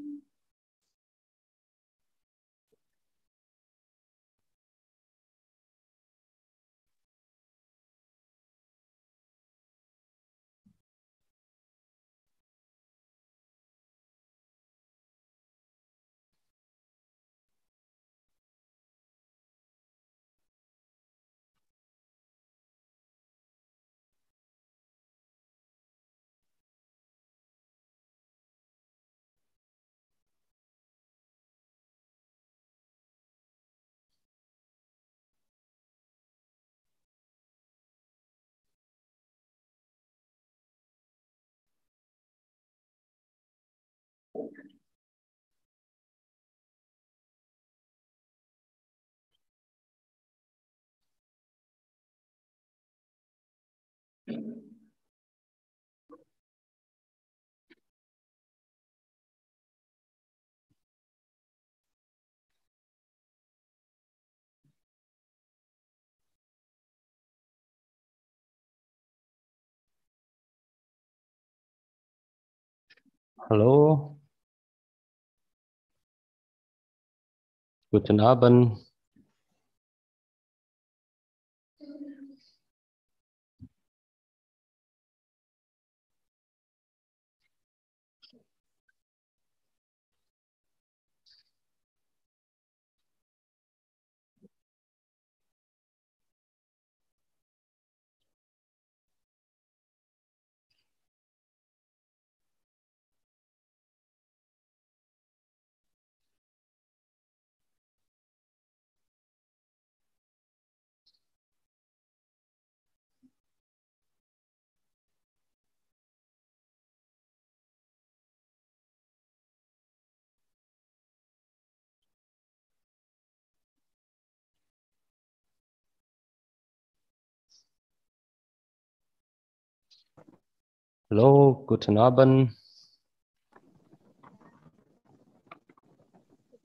Mm-hmm. Hallo. Guten Abend. Hallo, guten Abend.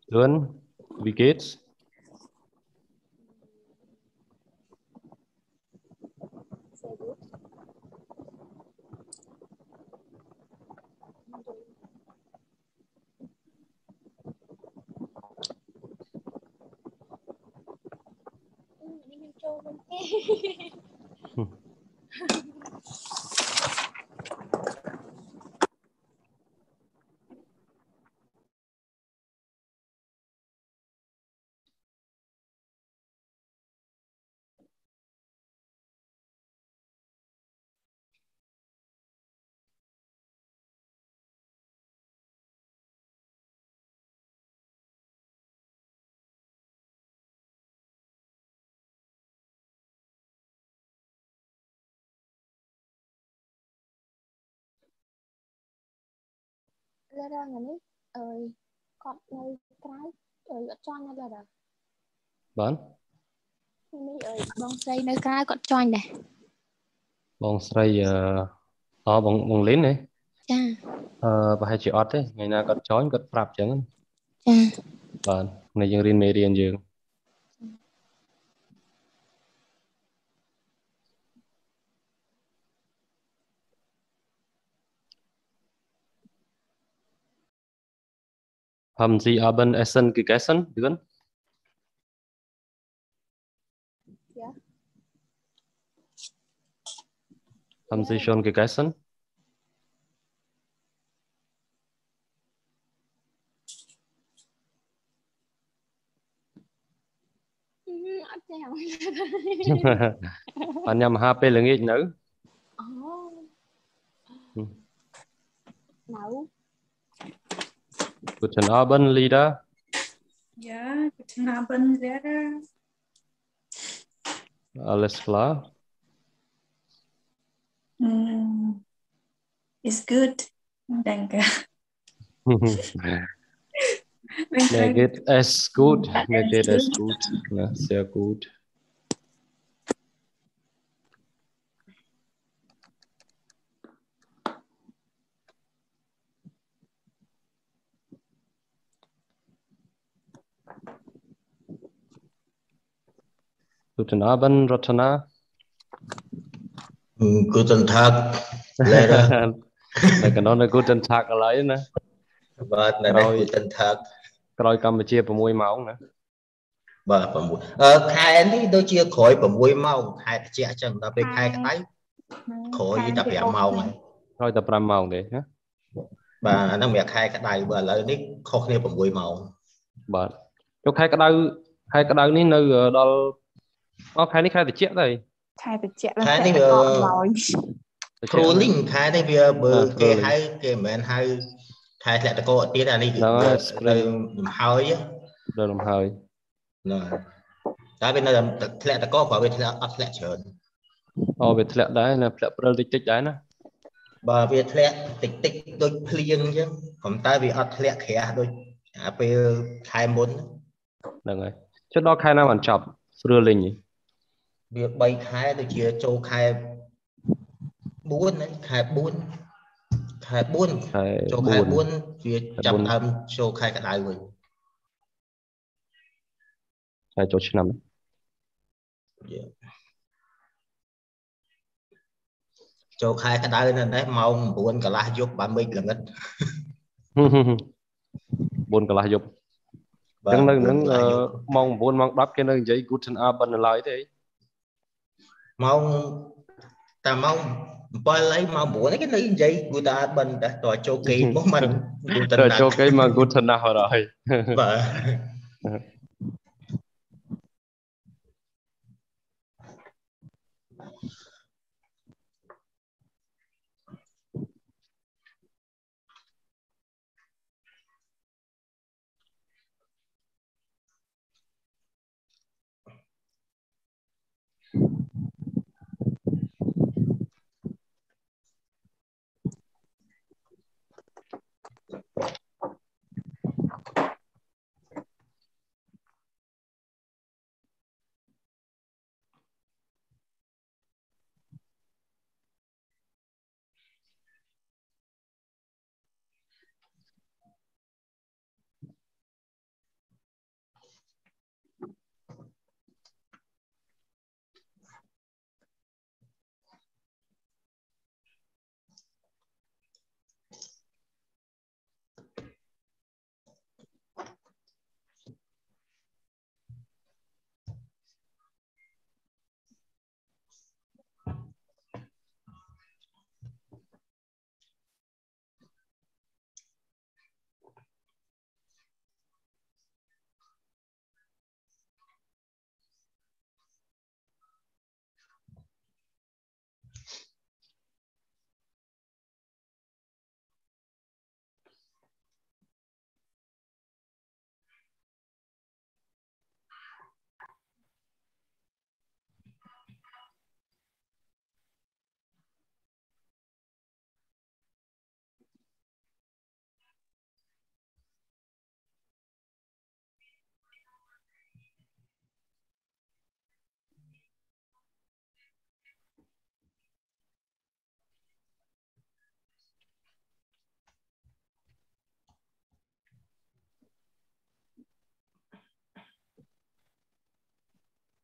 Schön. Wie geht's? Sehr gut. Ừ, đi mình trâu bên kia. Lê ra ngày នេះអើយគាត់នៅក្រៅអើយអត់ចាញ់ដែរដែរបាននេះអើយបងស្រីនៅក្រៅគាត់ចាញ់ដែរបងស្រីអឺអបងបងលីនហ៎ចាអឺប្រហែលជាអត់ទេថ្ងៃណាគាត់ចុញគាត់ប្រាប់អញ្ចឹងចាបាទនៅយើងរៀនមេរៀនយើង Haben Sie Abend Essen gegessen, Dürren? Ja. Haben Ja. Sie schon gegessen? អឺអត់ចាំបានញ៉ាំ Guten Abend, Lida. Ja, guten Abend, Lehrer. Alles klar? Mm, ist gut. Danke. Mir geht es gut. Mir geht es gut. Ja, sehr gut. Guten Abend, Rotana. อืม Guten Tag Lehrer តែកណ្ដោនៅ Guten Tag ឡើយណាបាទនៅក្រោយ Guten Tag ក្រោយកម្ពុជា6ម៉ោងណាបាទ6អឺខែនេះដូចជាក្រោយ6ម៉ោងខែត្រជាក់អញ្ចឹងដល់ពេលខែក្តៅក្រោយតែ5ម៉ោងហើយក្រោយតែ5ម៉ោងទេណាបាទអាហ្នឹងមានខែក្តៅបើឥឡូវនេះខុសគ្នា6ម៉ោងបាទចុះខែក្តៅខែក្តៅនេះនៅដល់ អូខែនេះខែត្រជាក់ដែរខែតិចខែនេះវាឡើយត្រជាក់ crawling ខែនេះវាបើអឺគេ crawling ហៅគេមិនមែនហៅខែធ្លាក់តកអត់ទៀតអានេះគឺហ្នឹងហើយនៅលំហើយដល់លំហើយហ្នឹងតែវានៅតែធ្លាក់តកព្រោះវាធ្លាក់អត់ធ្លាក់ច្រើនអូវាធ្លាក់ដែរណាធ្លាក់ព្រិលតិចតិចដែរណាបើវាធ្លាក់តិចតិចដូចភ្លៀងអញ្ចឹងប៉ុន្តែវាអត់ធ្លាក់ក្រាស់ដូចអាពេលខែមុនហ្នឹងហើយចុះដល់ខែណាបានចប់ស្រួលលេងហី វា3ខែដូចជាចូលខែ4ណាខែ4ខែ4ខែចូលខែ4 4វាចាប់4ដើមចូលខែក្តៅវិញខែចូលឆ្នាំចូលខែក្តៅនៅនេះម៉ោង9កន្លះយប់បានមេឃល្ងិត4កន្លះយប់អញ្ចឹងនៅហ្នឹងអឺម៉ោង9ម៉ោង10គេនៅនិយាយ Guten Abend នៅឡើយទេ ម៉ោងតែម៉ោង7អីម៉ោង9អីគេនៅនិយាយគូតាបិណ្ឌតែតើចូលគេមកមិនគូតាទៅចូលគេមក Guten Nacht អត់ហើយបាទ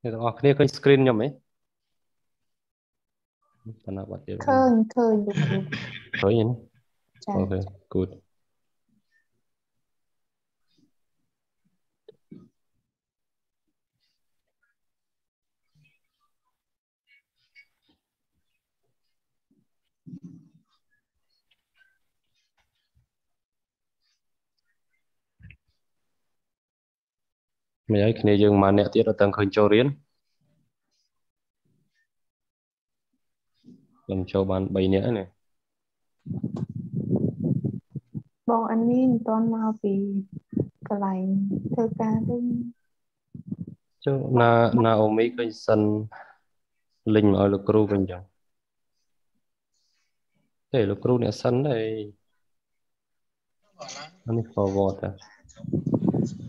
អ្នកទាំងអស់គ្នាឃើញ screen ខ្ញុំហ៎តាណាបាត់ទៀតឃើញឃើញលោកគ្រូឃើញទេចាអូខេ good មិនហើយគ្នាយើងមកអ្នកទៀតអត់ទាំងឃើញចូលរៀនខ្ញុំចូលបាន3នាក់ហើយណាបងអានេះមិនទាន់មកពីកន្លែងធ្វើការទេចុះណាណាអូមីឃើញសិនលិញមកឲ្យលោកគ្រូវិញចឹងទេលោកគ្រូអ្នកសិនដែរអានេះ forward ហ៎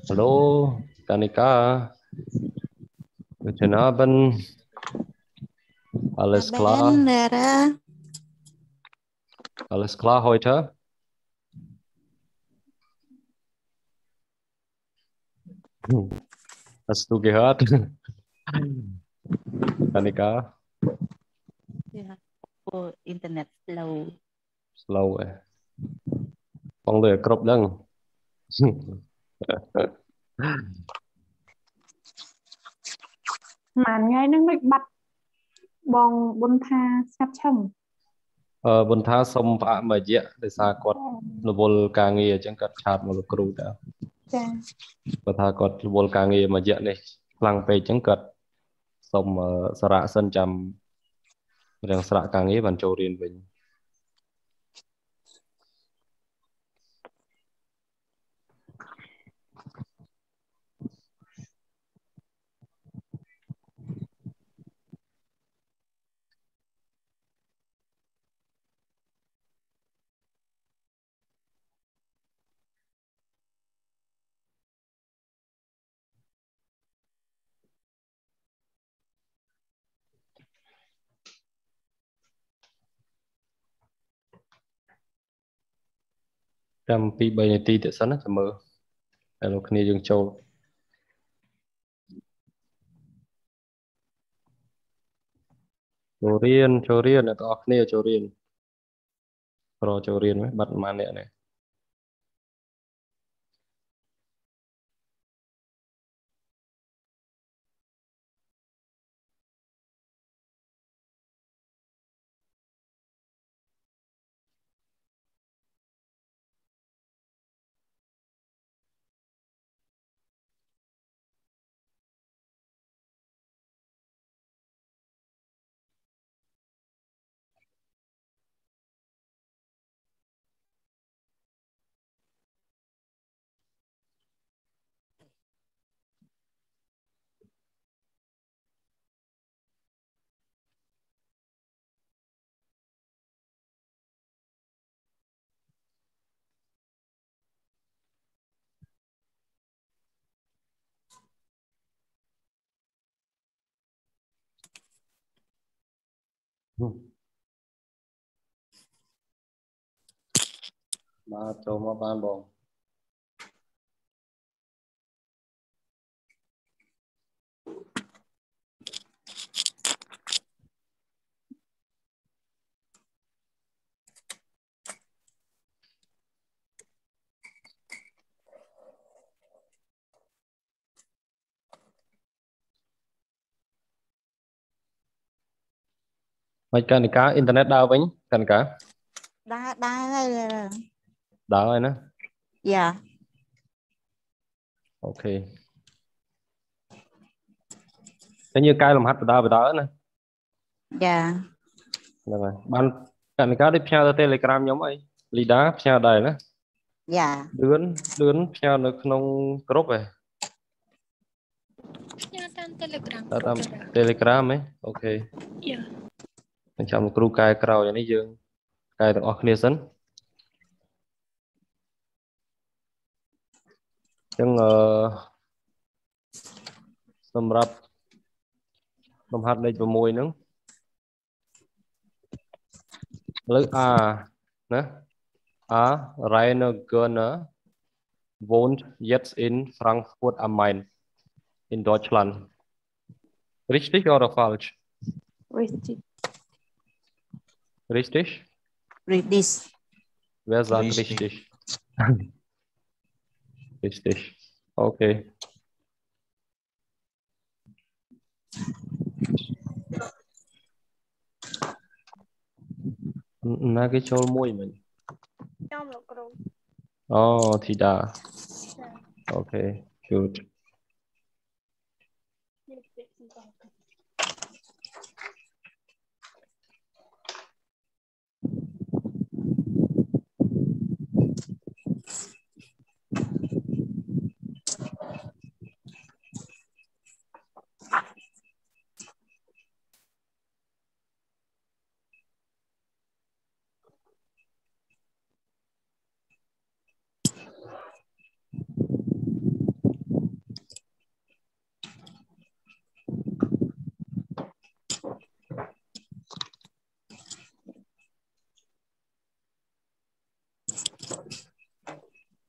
Hallo Kanika Guten Abend Alles klar Ben, Nera. Alles klar heute Hm. Hast du gehört Kanika Ja. Oh, internet slow. slow ឯង បងលើឲ្យគ្រប់ដឹង ម៉ានថ្ងៃហ្នឹងមិនបាត់បងបុនថាស្ងាត់ឈឹងអឺបុនថាសុំផ្អាកមួយរយៈដោយសារគាត់រវល់ការងារអញ្ចឹងគាត់ឆាតមកលោកគ្រូតើចាគាត់ថាគាត់រវល់ការងារមួយរយៈនេះខ្លាំងពេកអញ្ចឹងគាត់សុំអឺសារៈសិនចាំរៀងស្រៈការងារបានចូលរៀនវិញ ចាំ2 3នាទីទៀតសិនណាចាំមើលតែលោកគ្នាយើងចូលចូលរៀនចូលរៀនអ្នកទាំងអស់គ្នាចូលរៀនរកចូលរៀនវិញបាត់ប្រហែលអ្នកនេះ បាទចូលមកបានបង មិនកណិកាអ៊ីនធឺណិតដើរវិញកណិកាដើរដើរហើយដើរហើយណាយ៉ាអូខេតែយើងកែលំហាត់បដើបដើណាយ៉ាហ្នឹងហើយបានកណិកាដូចផ្ញើទៅ Telegram ខ្ញុំអីលីដាផ្ញើដែរណាយ៉ាលឿនលឿនផ្ញើនៅក្នុងក្រុមហ៎ផ្ញើតាម Telegram ទៅតាម Telegram ហ៎អូខេយ៉ា អញ្ចឹងគ្រូកែក្រោយនេះយើងកែទាំងអស់គ្នាសិនអញ្ចឹងអឺសម្រាប់លំហាត់លេខ6ហ្នឹងលើ A ណា A Rainer Görner wohnt jetzt in Frankfurt am Main in Deutschland richtig oder falsch រិ ទ្ធិ richtig រីឌីស Wer sagt Richtig. richtig? richtig. Okay. N- ណាគេចូលមួយមិញខ្ញុំលោកគ្រូអូធីតាអូខេ good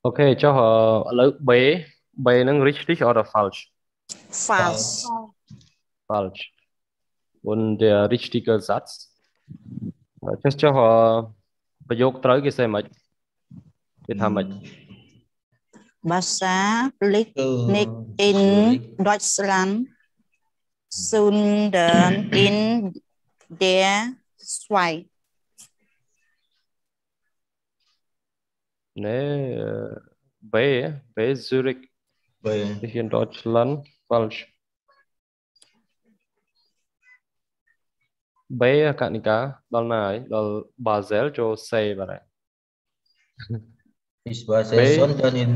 អូខេចុះអឺឥឡូវ B B ហ្នឹង richtig oder falsch false falsch und der richtige Satz ចុះចុះអឺប្រយោគត្រូវគេស្អីមិនគេថាម៉េច Basa liegt គឺ nicht in Deutschland, sondern in der Schweiz. ណែ B B Zurich បើ nicht in Deutschland falsch B កណិកាដល់ណាហើយដល់ Basel ចូល C បាទហើយ is was B. sondern in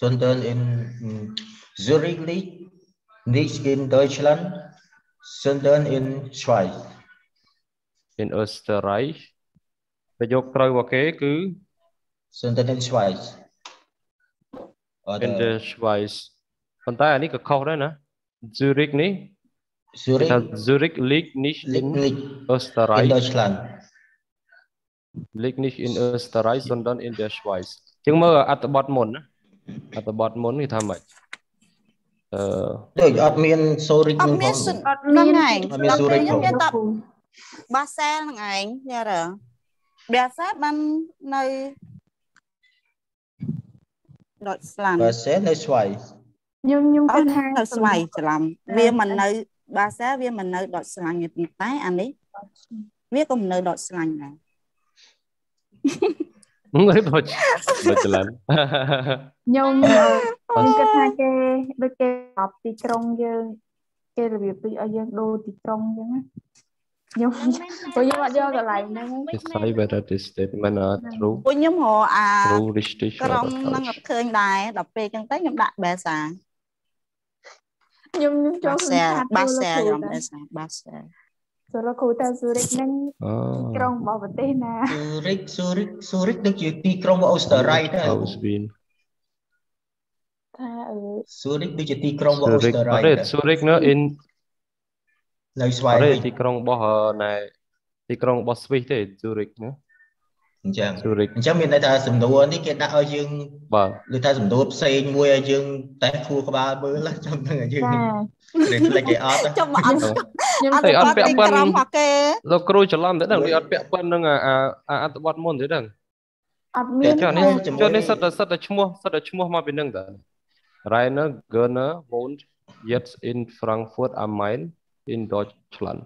sondern in mm, Zurich liegt nicht in Deutschland sondern in Schweiz in Österreich ប្រយោគត្រូវរបស់គេគឺ sondern in Schweiz in the Schweiz ប៉ុន្តែអានេះក៏ខុសដែរណា Zurich នេះគេ Zurich ថា Zurich liegt nicht in liegt nicht in Österreich Deutschland liegt nicht in Österreich sondern in der Schweiz ជាងមើលអត្ថបទមុនណាអត្ថបទមុនគេថាម៉េចអឺដូចអត់មាន Zurich អត់នឹងមានផងសិន អត់ ហ្នឹង មាន ហើយ អត់មាន Zurich ខ្ញុំ ផង មានតែ Basel ហ្នឹងឯងយ៉ារ Basel បាននៅ Deutschland Basel នៅ Schweiz ខ្ញុំខ្ញុំអគិតត់ថានៅស្វ័យច្រឡំវាមិននៅ Basel វាមិននៅ Deutschland ទេប៉ុន្តែអានេះវាក៏មិននៅ Deutschland ដែរមិនដូចដូចច្រឡំខ្ញុំខ្ញុំគិតថាគេដូចគេប្រាប់ទីក្រុងយើងគេរបៀបពីឲ្យយើងដូរទីក្រុងអញ្ចឹងណា ខ្ញុំព្រោះខ្ញុំអត់យកកន្លែងហ្នឹង Ich sei whether this statement are true ពួកខ្ញុំរកអា true richtig ក្រុង oder ហ្នឹងអ falsch ត់ឃើញដែរដល់ពេលអញ្ចឹងទៅខ្ញុំដាក់ Basel ខ្ញុំខ្ញុំចូលឃើញ Basel ថា Basel ខ្ញុំ Basel Basel សូរ៉ូគ្រូតាស៊ូរិកហ្នឹងទី Ah ក្រុងរបស់ប្រទេសណា Zurich Zurich Zurich ដូចជាទីក្រុងរបស់អូស្ត្រាលីដែរ aus Wien ថាអឺ Zurich ដូចជាទីក្រុងរបស់អូ Zurich ស្ត្រាលីអត់ទេ Zurich នៅ in នៅអ Schweiz ត់ទេវិញទីក្រុងរបស់អឺណែទីក្រុងរបស់ Swiss ទេ Zurich ណាអញ្ចឹង Zurich អញ្ចឹងមានន័យថាសំណួរនេះគេដាក់ឲ្យយើងបាទឬថាសំណួរផ្សេងមួយឲ្យយើងតែខួរក្បាលមើលចាំនឹងឲ្យយើងចា reflect គេអត់ចុះមកអត់ខ្ញុំអត់ទេអត់អត់ពាក់ទីព័ន្ធក្រុងរបស់គេលោកគ្រូច្រឡំទេដឹងវាអត់ពាក់ព័ន្ធនឹងអាអាអាអត្ថបទមុនទេដឹងអត់មានចុះនេះជាមួយចុះនេះសិតតែសិតតែឈ្មោះសិតតែឈ្មោះមកពីនឹងតើ Rainer Görner wohnt jetzt in Frankfurt am Main in Deutschland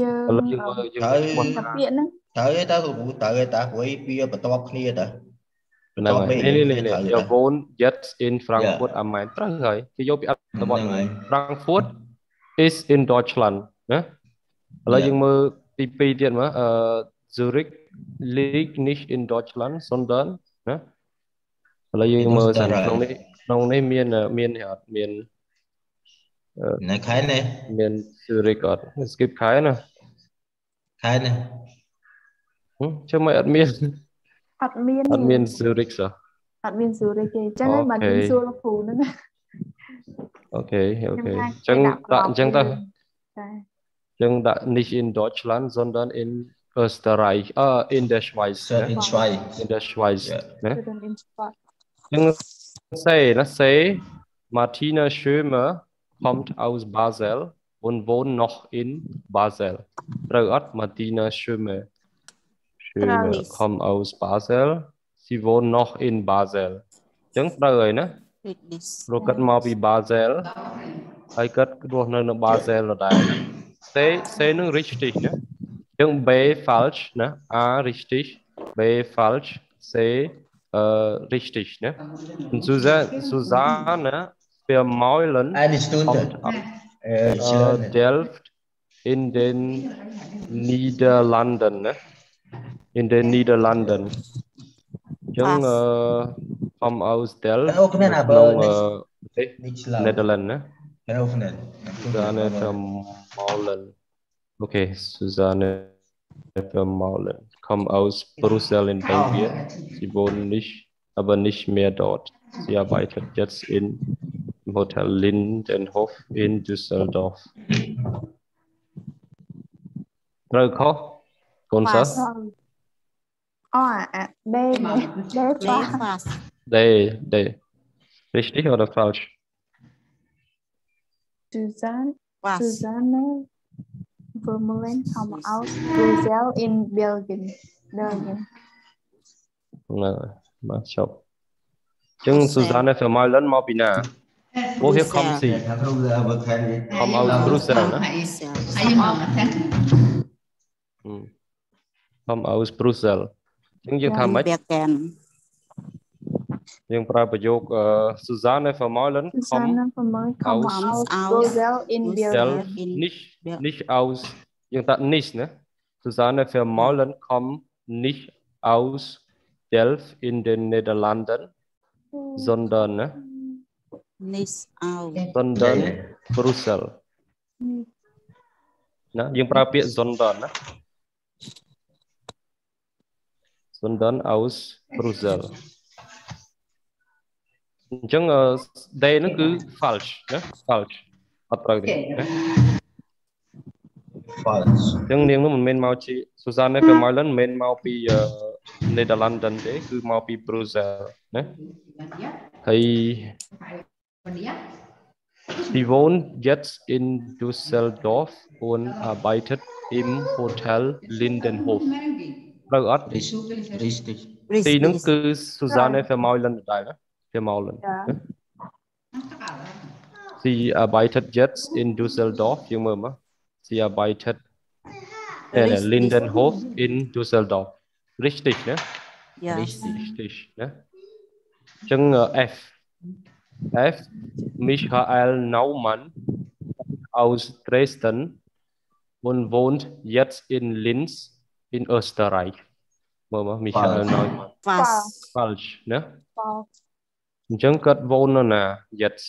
យើងឥឡូវយើងមើលយើងហើយមើលឈ្មោះតាពាក្យហ្នឹងត្រូវទេតើគ្រូត្រូវទេតើព្រោះវាបន្ទាប់គ្នាតើហ្នឹងហើយតោះនេះនេះពេលនេះត្រូវនេះទេ ihr wohnt jetzt in Frankfurt am Main ត្រូវហើយគេយកពីអត្ថបទហ្នឹងហើយ Frankfurt is in Deutschland ណាឥឡូវ Yeah. យើងមើលទី2ទៀតមើលអឺ Zurich liegt nicht in Deutschland sondern ណាឥឡូវយើងមើលសិន Österreich ក្នុងនេះក្នុងនេះមានមានអត់មាន នៅខែនេះមាន Zurich អត់ skip ខែណាខែនេះហឹមជិះមិនអត់មានអត់មានអត់មាន Zurich សោះអត់មានស៊ូរិកទេអញ្ចឹងហើយបានខ្ញុំអូខេសួរលោកគ្រូហ្នឹងណាអូខេអូខេខ្ញុំអញ្ចឹងថាដាក់អញ្ចឹងទៅចាអញ្ចឹងដាក់ nicht in Deutschland sondern in Österreich អឺ in der Schweiz so ណា in Schweiz in der Schweiz Yeah. ណា student in sport អញ្ចឹង say ណា say Martina Schömer kommt aus Basel und wohnt noch in Basel ត្រូវអត់ Martina Schömer Schömer ត្រូវ kommt aus Basel sie wohnt noch in Basel អញ្ចឹងត្រូវហើយណា Read this ព្រោះគាត់មកពី Basel ហើយគាត់រស់នៅនៅ Basel ដដែលណា say say នឹង richtig ណាអញ្ចឹង B falsch ណា A richtig B falsch C äh, richtig ណា Und Susanne Susanne Vermeulen eine Stunde kommt aus អឺ äh, ច្រើន Delft in den Niederlanden ណា in den Niederlanden អញ្ចឹង Pass. äh, come aus Delft អូគ្មានអាបើក្នុងនេះអឺប្រទេសនេះឆ្លើយ Netherlands ណា Susanne Susanne Vermaulen. Okay, Susanne Vermaulen. Kommt aus Brüssel in Belgien. Sie wohnt nicht, aber nicht mehr dort. Sie arbeitet jetzt in im Hotel Lindenhof in Düsseldorf. Rồi khó. Con Pass. sao? អូអាអាដេនេះដេ Day ប៉ា fast Đây, đây. Richtig oder falsch? Susan fast Susanne Vermeulen come out Brussels in Belgium Belgium ហ្នឹងហើយបាទចប់អញ្ចឹង Susanne Vermeulen មកពីណា Woher kommt sie ថាគ្រូបើខាង Kommt aus Brüssel ណា Ayah mau makan. Hmm. Come aus Brussels អញ្ចឹងយើងថាម៉េច វាកែន យើងប្រើប្រយោគអឺ Susanne Vermeulen kommt Susanne Vermeulen kommt aus- aus aus- Brussels in Brussels Belgien. nicht Ja. nicht aus យើងថា nicht ណា Susanne Vermeulen kommt nicht aus Delft in den Niederlanden sondern ណា នេះអោ sondern Brussels ណាយើងប្រើពាក្យ sondern ណា sondern aus Brussels អញ្ចឹងអឺ day ហ្នឹងគឺ false ណា false អត់ត្រូវទេណា false អញ្ចឹងនាងនោះមិនមែនមកជា Susanne Vermeulen មិនមែនមកពីអឺ Netherlands ទេគឺមកពី Brussels ណា Ya, ហើយ ya. Sie wohnt jetzt in Düsseldorf und arbeitet im Hotel Lindenhof ត្រូវអត់ richtig ទីហ្នឹងគឺ Susanne Vermeulen ដដែលណា Vermeulen Ja. Sie arbeitet jetzt in Düsseldorf យើងមើលមក Sie arbeitet äh, Lindenhof in Düsseldorf richtig ណាយ៉ា richtig ណាអញ្ចឹង F F Michael Naumann aus Dresden und wohnt jetzt in Linz in Österreich មើលមក Michael False. Naumann fast falsch ណា False. អញ្ចឹងគាត់វូននៅណា jetzt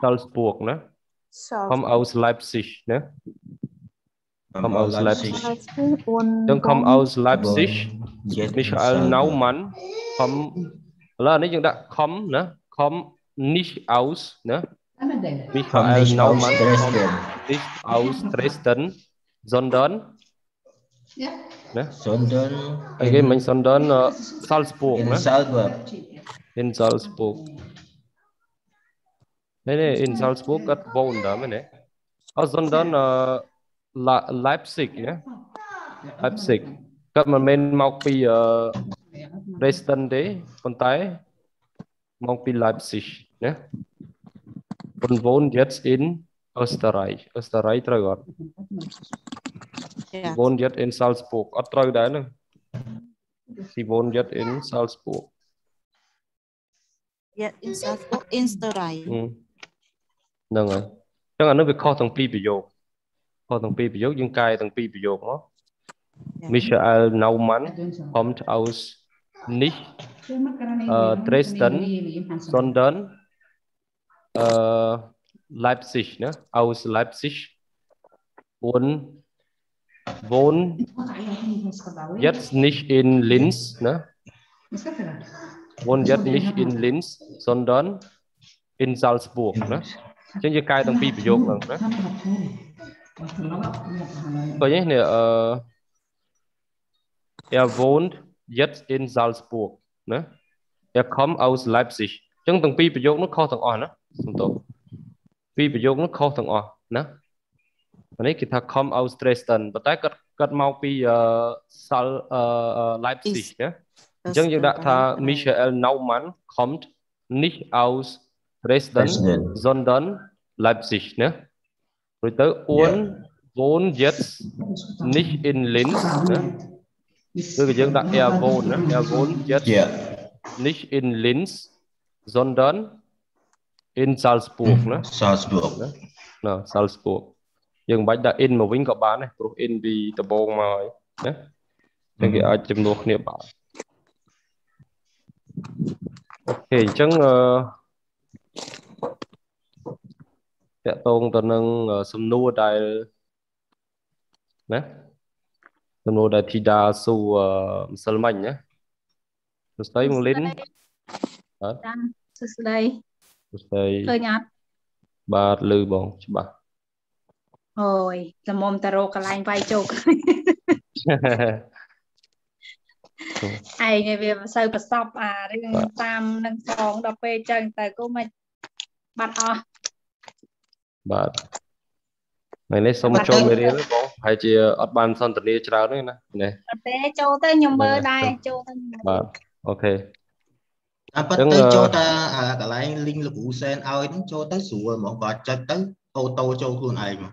Salzburg ណា South. kommt aus Leipzig ណា Komm aus Leipzig. Und អញ្ចឹង kommt aus Leipzig Jetzt Michael Naumann kommt ឥឡូវអានេះយើ ងដាក់ come ណា come nicht aus ណា Mana dah? Michael nicht aus Naumann kommt Dresden nicht aus Dresden sondern Ya. ណា sondern អីគេមិញ sondern uh, Salzburg in ណា Salzburg in Salzburg នេះនេះ in Salzburg គាត់វូនដែរមែនទេអត់ sondern uh, La- Leipzig ណា Leipzig គាត់មិនមែនមកពី uh, Dresden ទេប៉ុន្ តែមកពី Leipzig ណា und wohnt jetzt in Österreich Österreich ត្រូវអត់ យ៉ា wohnt jetzt in Salzburg អត់ត្រូវដែរហ្នឹង Sie wohnt jetzt in Salzburg យ៉ា in Salzburg in Österreich ហឹមហ្នឹងហើយអញ្ចឹងអានោះវាខុសទាំងពីរប្រយោគខុសទាំងពីរប្រយោគយើងកែទាំងពីរប្រយោគមក Michael Naumann kommt aus nicht Uh, Dresden, sondern äh, Leipzig, ne? aus Leipzig und wohnt jetzt nicht in Linz, ne? wohnt jetzt nicht in Linz, sondern in Salzburg, ne? អញ្ចឹងយើងកែទាំងពីរប្រយោគហ្នឹងណាឃើញទេនេះអឺ er wohnt jetzt in Salzburg ណា er kommt aus Leipzig អញ្ចឹងទាំងពីរប្រយោគនោះខុសទាំងអស់ណាសំទោសពីរប្រយោគនោះខុសទាំងអស់ណាអានេះគេថា come aus Dresden ប៉ុន្តែគាត់គាត់មកពីអឺ Sal អឺ Leipzig ណាអញ្ចឹងយើងដាក់ថា Michael Naumann kommt nicht aus Dresden Dresden sondern Leipzig ណារួចទៅ und wohnt jetzt nicht in Linz ណា គឺយើងដាក់ er wohnt ណា er wohnt jetzt yeah nicht in Linz sondern in Salzburg ណា Salzburg ណា Salzburg យើងមិនបាច់ដាក់ in មកវិញក៏បានដែរព្រោះ in ពីដំបូងមកហើយណាចឹងគេអាចជំនួសគ្នាបានអូខេអញ្ចឹងអឺតកតងទៅនឹងសំណួរដែលណា សំណួរដែលធីតាសួរអឺម្សិលមិញណាសួស្ដីមកលីនចាសួស្ដីសួស្ដីឃើញអត់បាទលឺបងច្បាស់អូយល្មមតារកកន្លែងវាយជោគឯងវាមិនសូវប្រសពអារឿងតាមនឹងសងដល់ពេលចឹងទៅគូមិនបាត់អស់បាទ ថ្ងៃនេះសូមចូលមេរៀនបងប្រហែលជាអត់បានសន្ទនាច្រើនទេណានេះអត់ទេចូលទៅខ្ញុំមើលដែរចូលទៅខ្ញុំមើលបាទអូខេតែប៉ុន្ចឹងតែអឺចូលតែអាកន្លែង link លោកគ្រូសែនឲ្យហ្នឹងចូលទៅស្រួលហ្មងគាត់ចុចទៅអូតូចូលខ្លួនឯងមក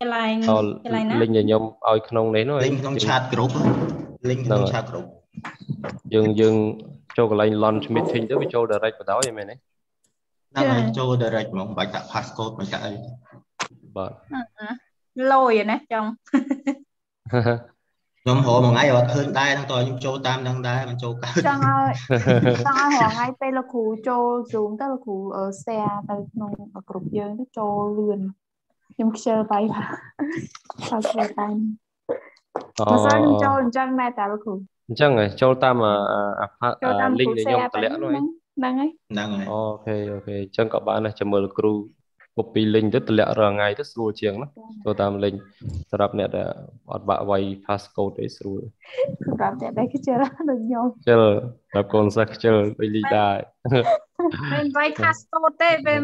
កន្លែងអោកន្លែងណាលិញឲ្យខ្ញុំឲ្យក្នុងនេះនោះ link ក្នុង chat group ហ្នឹង link ក្នុង chat group យើងយើងចូលកន្លែង launch meeting ទៅវាចូល direct បណ្ដោយមែនទេ ហ្នឹងហើយចូល direct ហ្មងបាច់ដាក់ passcode បាច់ដាក់អីបាទលយណាចង់ខ្ញុំរកមួយថ្ងៃអត់ឃើញដែរហ្នឹងតើខ្ញុំចូលតាមហ្នឹងដែរមិនចូលកើតចង់ឲ្យចង់ឲ្យរងថ្ងៃពេលលោកគ្រូចូល Zoom ទៅលោកគ្រូអឺ share ទៅក្នុងក្រុមយើងទៅចូលលឿនខ្ញុំខ្ជិលបាយបាទហើយធ្វើតែអូបើសិនខ្ញុំចូលអញ្ចឹងដែរតាលោកគ្រូអញ្ចឹងហ៎ចូលតាមអាអាអាចូលតាម link គ្រូដែលខ្ញុំ share ទៅតម្លាក់នោះ ហ៎ហ្នឹងហើយហ្នឹងហើយអូខេអូខេអញ្ចឹងក៏បានដែរចាំមើលលោកគ្រូ copy link ទៅតម្លាក់រាល់ថ្ងៃទៅស្រួលជាងណាចូលតាម link សម្រាប់អ្នកដែលអត់បាក់វាយ passcode ទេស្រួលសម្រាប់អ្នកដែលខ្ជិលដូចខ្ញុំខ្ជិលសម្រាប់កូនសិស្សខ្ជិលដូចលីដែរមិនវាយខាសតូតទេពេល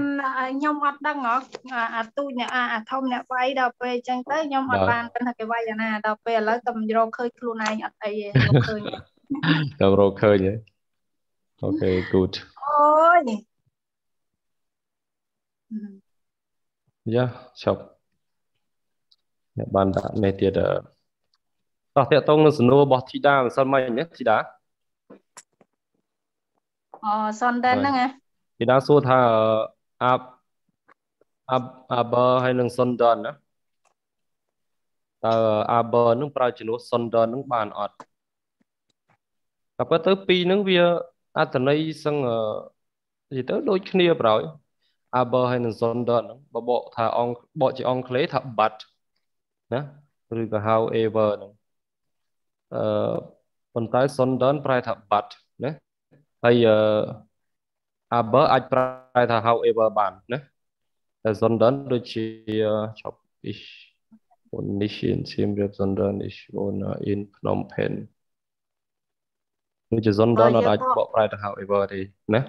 ខ្ញុំអត់ដឹងហ៎អាអាទូចអ្នកអាអាធំអ្នកវាយដល់ពេលអញ្ចឹងទៅខ្ញុំអត់បានដឹងថាគេវាយអាណាដល់ពេលឥឡូវតែមិនរកឃើញខ្លួនឯងអត់អីទេរកឃើញតែរកឃើញហ៎ អូខេ good អូយយ៉ាឈប់អ្នកបានដាក់នេះទៀតអឺតោះតាក់តងនឹងសំណួររបស់ធីតាម្សិលមិញណាធីតាអូសុនតែនហ្នឹងហ៎ធីតាសួរថាអាប់អាប់អាបហើយនឹងសុនដនណាតើអាបនឹងប្រើជំនួសសុនដននឹងបានអត់តែពិតទៅពីរនឹងវា អត្ថន័យសឹងអឺនិយាយទៅដូចគ្នាប្រហើយ aber ហើយនឹង sonder ហ្នឹងបើបកថាអង់បកជាអង់គ្លេសថា but ណាឬក៏ however ហ្នឹងអឺប៉ុន្តែ sonder ប្រែថា but ណាហើយអឺ aber អាចប្រែថា however បានណាតែ sonder ដូចជាឈប់ ich und nicht in Siem Reap sondern ich wohne in Phnom Penh ដូចជា sonder អត់អាចបកប្រែថា however ទេណា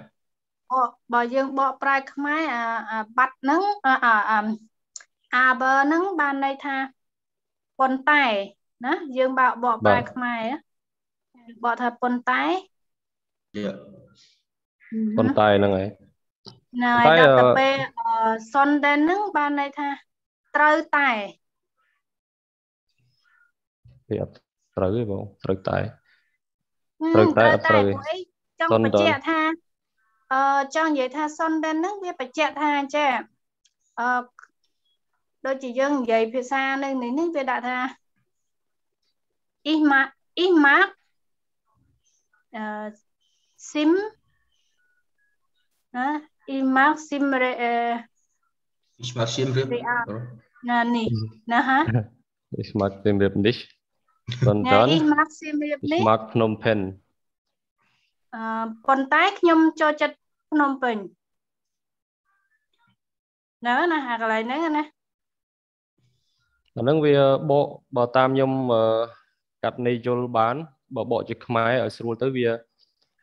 អូបើយើងបកប្រែខ្មែរអាអាបាត់ហ្នឹងអាអាអាអាបើហ្នឹងបានន័យថាប៉ុន្តែណាយើងបកបកប្រែខ្មែរបកថាប៉ុន្តែ Yeah. ប៉ុន្តែហ្នឹងហើយណាតែហើយដល់អឺទៅពេលសុនដែនហ្នឹងបានន័យថាត្រូវតែវាអត់ត្រូវទេបងត្រូវតែហឹម ត្រូវតែអត់ត្រូវទេព្រោះអីចង់សុនបញ្ដែនជាក់ថាអឺចង់និយាយថាសុនដែនហ្នឹងវាបញ្ជាក់ថាចេះអឺដូចជាយើងនិយាយភាសានៅនេះនេះវាដាក់ថា ich mag ich mag អឺ sim ណា ich mag sim អឺ Ich mag Siem Reap. Reap. ណានេះណាហ៎ Ich mag den Rip nicht ណែ sondern ich mag sim រៀប ich នេះ mag Phnom Penh អឺប៉ុន្តែខ្ញុំចូលចិត្តភ្នំពេញហ្នឹងណាអាកន្លែងហ្នឹងណាអាហ្នឹងវាបកបើតាមខ្ញុំអឺកាត់ន័យយល់បានបើបកជាខ្មែរឲ្យស្រួលទៅវា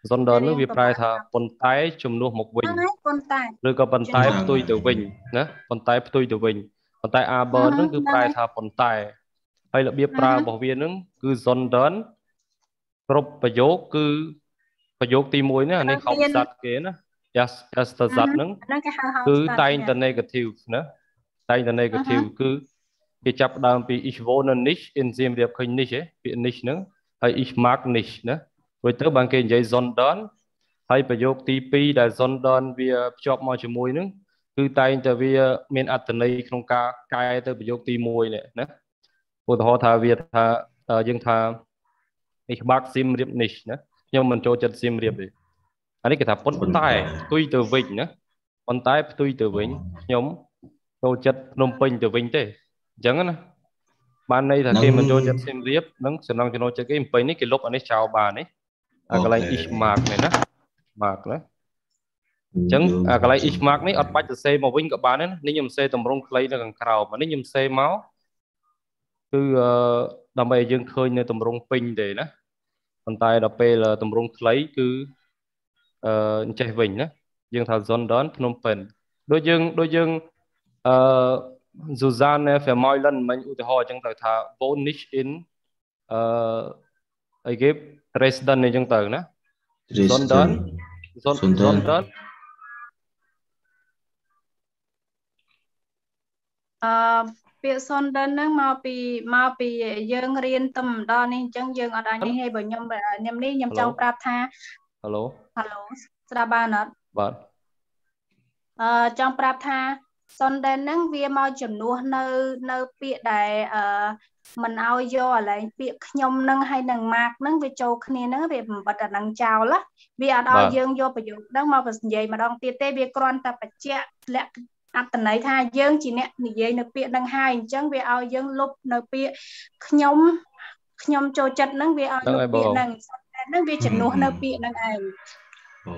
sondern ហ្នឹងវាប្រែថាប៉ុន្តែជំនួសមកវិញហ្នឹងហើយប៉ុន្តែឬក៏ប៉ុន្តែជំនួសផ្ទុយទៅវិញណាប៉ុន្តែផ្ទុយទៅវិញប៉ុន្តែ aber ហ្នឹងគឺប្រែថាប៉ុន្តែ ហើយរបៀបប្រើរបស់វាហ្នឹងគឺ sondern គ្រប់ប្រយោគគឺប្រយោគទី1នេះអានេះត្រូវមាន Hauptsatz គេណា yes yes តស័តហ្នឹងហ្នឹងគេហៅហៅគឺ start តែងតែចា negative ណាតែងតែ negative គឺគេចាប់ផ្ដើមពី ich wohne nicht in Siem Reap ឃើញ nicht ហ៎ពាក្យ nicht ហ្នឹងហើយ ich mag nicht ណារួចទៅបានគេនិយាយ sondern ហើយប្រយោគទី2ដែល sondern វាភ្ជាប់មកជាមួយហ្នឹងគឺតែងតែវាមានអត្ថន័យក្នុងការកែទៅប្រយោគទី1នេះណា ឧទាហរណ៍ថាវាថាអឺយើងថា ich mag Siem Reap nicht ណាខ្ញុំមិនចូលចិត្ត Siem Reap ទេអានេះគេថាប៉ុន្តែផ្ទុយទៅវិញណាប៉ុន្តែផ្ទុយទៅវិញខ្ញុំចូលចិត្តភ្នំពេញទៅវិញទេអញ្ចឹងណាបានន័យថាហ្នឹងគេមិនចូលចិត្តសៀមរាបនិងចំណងចំណូលចិត្តគេភ្នំពេញនេះគេលុបអានេះចោលបាននេះអាកន្លែងអូខេ each mark នេះណា mark ណាអញ្ចឹងអាកន្លែង each mark នេះអត់បាច់សរសេរមកវិញក៏បានដែរណានេះខ្ញុំសរសេរតម្រងខ្លីនៅខាងក្រោមអានេះខ្ញុំសរសេរមក គឺអឺដើម្បីឲ្យយើងឃើញនៅតម្រងពេញទេណាប៉ុន្តែដល់ពេលតម្រងខ្លីគឺអឺចេះវិញណាយើងថា Zondon ភ្នំពេញដូចយើងដូចយើងអឺ Susanne Vermeulen មិញឧទាហរណ៍អញ្ចឹងទៅថា wohn nicht in អឺអីគេ Dresden អញ្ចឹងទៅណា Sondern Sondern Sondern អឺ ពាក្យ Sondern ហ្នឹងមកពីមកពីយើងរៀនទៅម្ដងនេះអញ្ចឹងយើងអត់អាចនេះទេបើខ្ញុំខ្ញុំនេះខ្ញុំចង់ប្រាប់ថា Hello Hello ស្ដាប់បានអត់បាទអឺចង់ប្រាប់ថា Sondern ហ្នឹងវាមកជំនួសនៅនៅពាក្យដែលអឺមិនឲ្យយកអាឡែងពាក្យខ្ញុំនឹងហើយនឹង mark ហ្នឹងវាចូលគ្នាហ្នឹងវាបំបត្តិអាហ្នឹងចោលណាវាអត់ឲ្យយើងយកប្រយោគហ្នឹងមកនិយាយម្ដងទៀតទេវាគ្រាន់តែបញ្ជាក់លក្ខ អត្តន័យថាយើងជាអ្នកនិយាយនៅពាក្យហ្នឹងហើយអញ្ចឹងវាឲ្យយើងលុបនៅពាក្យខ្ញុំខ្ញុំចូលចិត្តហ្នឹងវាឲ្យលុបពាក្យហ្នឹងហ្នឹងវាជំនួសនៅពាក្យហ្នឹងឯងអូ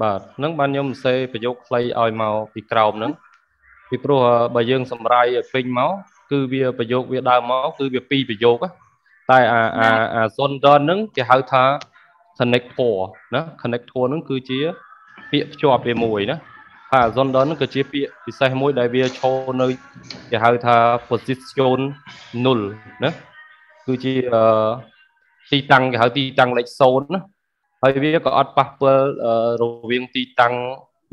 បាទហ្នឹងបានខ្ញុំសរសេរប្រយោគខ្លីឲ្យមកពីក្រោមហ្នឹងពីព្រោះបើយើងសម្រាយឲ្យពេញមកគឺវាប្រយោគវាដើមមកគឺវាពីរប្រយោគតែអាអាអា Sondern ហ្នឹងគេហៅថា connector ណា connector ហ្នឹងគឺជា ពាក្យភ្ជាប់វាមួយណាថា Sondern ហ្នឹងគឺជាពាក្យពិសេសមួយដែលវាឈរនៅគេហៅថា position 0ណាគឺជាអឺទីតាំងគេហៅទីតាំងលេខ0ណាហើយវាក៏អត់ប៉ះពាល់រវាងទីតាំង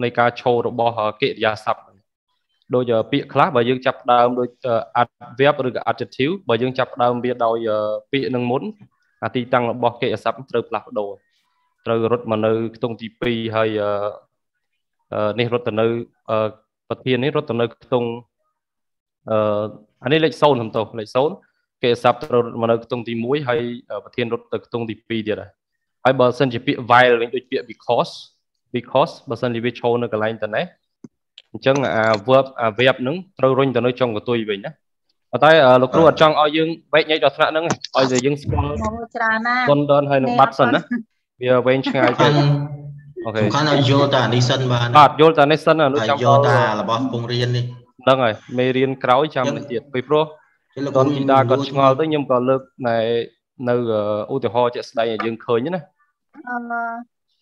នៃការឈររបស់កិរិយាសព្ទដូចពាក្យខ្លះបើយើងចាប់ដើមដូច adverb ឬក៏ adjective បើយើងចាប់ដើមវាដោយពាក្យនឹងមុនអាទីតាំងរបស់កិរិយាសព្ទត្រូវផ្លាស់ប្ដូរ ត្រូវរត់មកនៅខ្ទង់ទី2ហើយនេះរត់ទៅនៅប្រធាននេះរត់ទៅនៅខ្ទង់អឺអានេះលេខ0សំទោសលេខ0កិរិយាសព្ទត្រូវរត់មកនៅខ្ទង់ទី1ហើយប្រធានរត់ទៅខ្ទង់ទី2ទៀតដែរហើយបើសិនជាពាក្យ while វិញដូចពាក្យ because because បើសិនជាវាឈរនៅកន្លែងតនេះអញ្ចឹងអា verb អា verb ហ្នឹងត្រូវរុញទៅនៅចុងកតុយវិញណាប៉ុន្តែលោកគ្រូអត់ចង់ឲ្យយើងវែកញែកដល់ថ្នាក់ហ្នឹងឲ្យតែយើងស្គាល់ច្រើនណាស់សុនដនហើយនឹងបាត់សិនណា វាវែងឆ្ងាយពេកអូខេសំខាន់ឲ្យយល់តែនេះសិនបានបាទយល់តែនេះសិនអានោះចាំយល់តែរបស់ពងរៀននេះហ្នឹងហើយមេរៀនក្រោយចាំនេះទៀតពីព្រោះលោកតនធីតាគាត់ឆ្ងល់ទៅខ្ញុំក៏លើកនៅនៅឧទាហរណ៍ជាក់ស្ដែងឲ្យយើងឃើញណាអឺ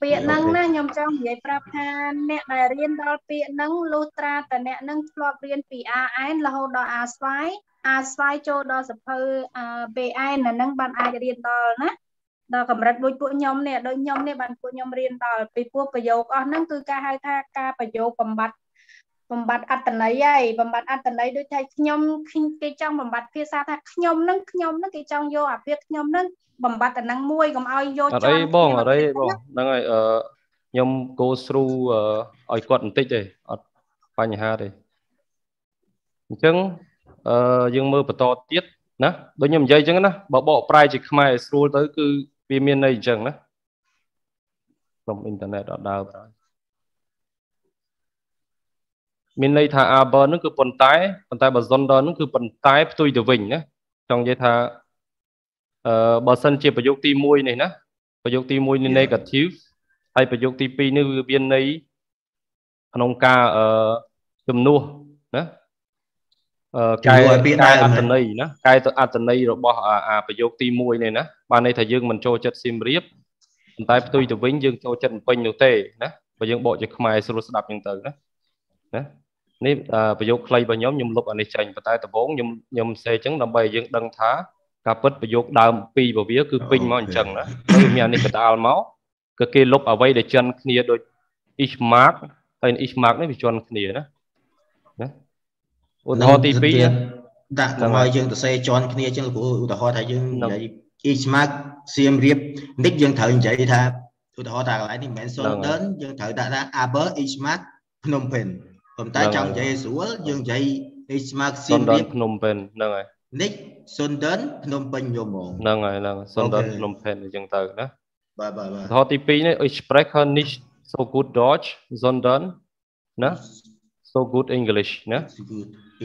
ពាក្យហ្នឹងណាខ្ញុំចង់និយាយប្រាប់ថាអ្នកដែលរៀនដល់ពាក្យហ្នឹងលុះត្រាតែអ្នកហ្នឹងធ្លាប់រៀនពី AN រហូតដល់ A ស្វាយ A ស្វាយចូលដល់សភៅ BN ហ្នឹងបានអាចរៀនដល់ណា ដល់កម្រិតដូចពួកខ្ញុំនេះដូចខ្ញុំនេះបានពួកខ្ញុំរៀនដល់ពីពួកប្រយោគអស់ហ្នឹងគឺការហៅថាការប្រយោគបំបត្តិបំបត្តិអត្តន័យហើយបំបត្តិអត្តន័យដូចថាខ្ញុំគេចង់បំបត្តិភាសាថាខ្ញុំហ្នឹងខ្ញុំហ្នឹងគេចង់យកអាពាក្យខ្ញុំហ្នឹងបំបត្តិអាហ្នឹងមួយកុំឲ្យយកអត់អីបងអត់អីបងហ្នឹងហើយអឺខ្ញុំ go through ឲ្យគាត់បន្តិចទេអត់បញ្ហាទេអញ្ចឹងអឺយើងមើលបន្តទៀតណាដូចខ្ញុំនិយាយអញ្ចឹងណាបើបកប្រែជាខ្មែរស្រួលទៅគឺ វាមានន័យអញ្ចឹងណាខ្ញុំអ៊ីនធឺណិតអត់ដើរប្រើមានន័យថា aber ហ្នឹងគឺប៉ុន្តែប៉ុន្តែបើ sonder ហ្នឹងគឺប៉ុន្តែផ្ទុយទៅវិញណាចង់និយាយថាអឺបើសិនជាប្រយោគទី1នេះណាប្រយោគទី1នេះ negative ហើយប្រយោគទី2នេះវាមានន័យក្នុងការអឺជំនួសណា អឺកែកែអត្តន័យណាកែទៅអត្តន័យរបស់អាប្រយោគទី1នេះណាបានន័យថាយើងមិនចូលចិត្តសៀមរាបប៉ុន្តែផ្ទុយទៅវិញយើងចូលចិត្តពេញនោះទេណាបើយើងបកជាខ្មែរស្រួលស្ដាប់អញ្ចឹងទៅណាណានេះប្រយោគខ្លីរបស់ខ្ញុំខ្ញុំលុបអានេះចេញប៉ុន្តែដំបូងខ្ញុំខ្ញុំសេអញ្ចឹងដើម្បីឲ្យយើងដឹងថាការពិតប្រយោគដើមពីររបស់វាគឺពេញមកអញ្ចឹងណាគឺមានអានេះកដាលមកគឺគេលុបអ្វីដែលចិនគ្នាដូច each mark ហើយ each mark នេះវាជន់គ្នាណាណា ឧទាហរណ៍ទី2ដាក់កុំឲ្យយើងទៅសេជន់គ្នាអញ្ចឹងលោកគ្រូឧទាហរណ៍ថាយើងនិយាយ each mark សៀមរៀបនេះយើងត្រូវនិយាយថាឧទាហរណ៍ថាកន្លែងនេះមិនមែន Southern យើងត្រូវដាក់ថា Aber each mark ភ្នំពេញប៉ុន្តែចង់និយាយស្រួលយើងនិយាយ each mark សៀមរៀបភ្នំពេញហ្នឹងហើយនេះ Southern ភ្នំពេញយមហ្មងហ្នឹងហើយហ្នឹង Southern ភ្នំពេញអញ្ចឹងទៅណាបាទបាទបាទឧទាហរណ៍ទី2នេះ ich spreche nicht so gut Deutsch sondern ណា so good English ណា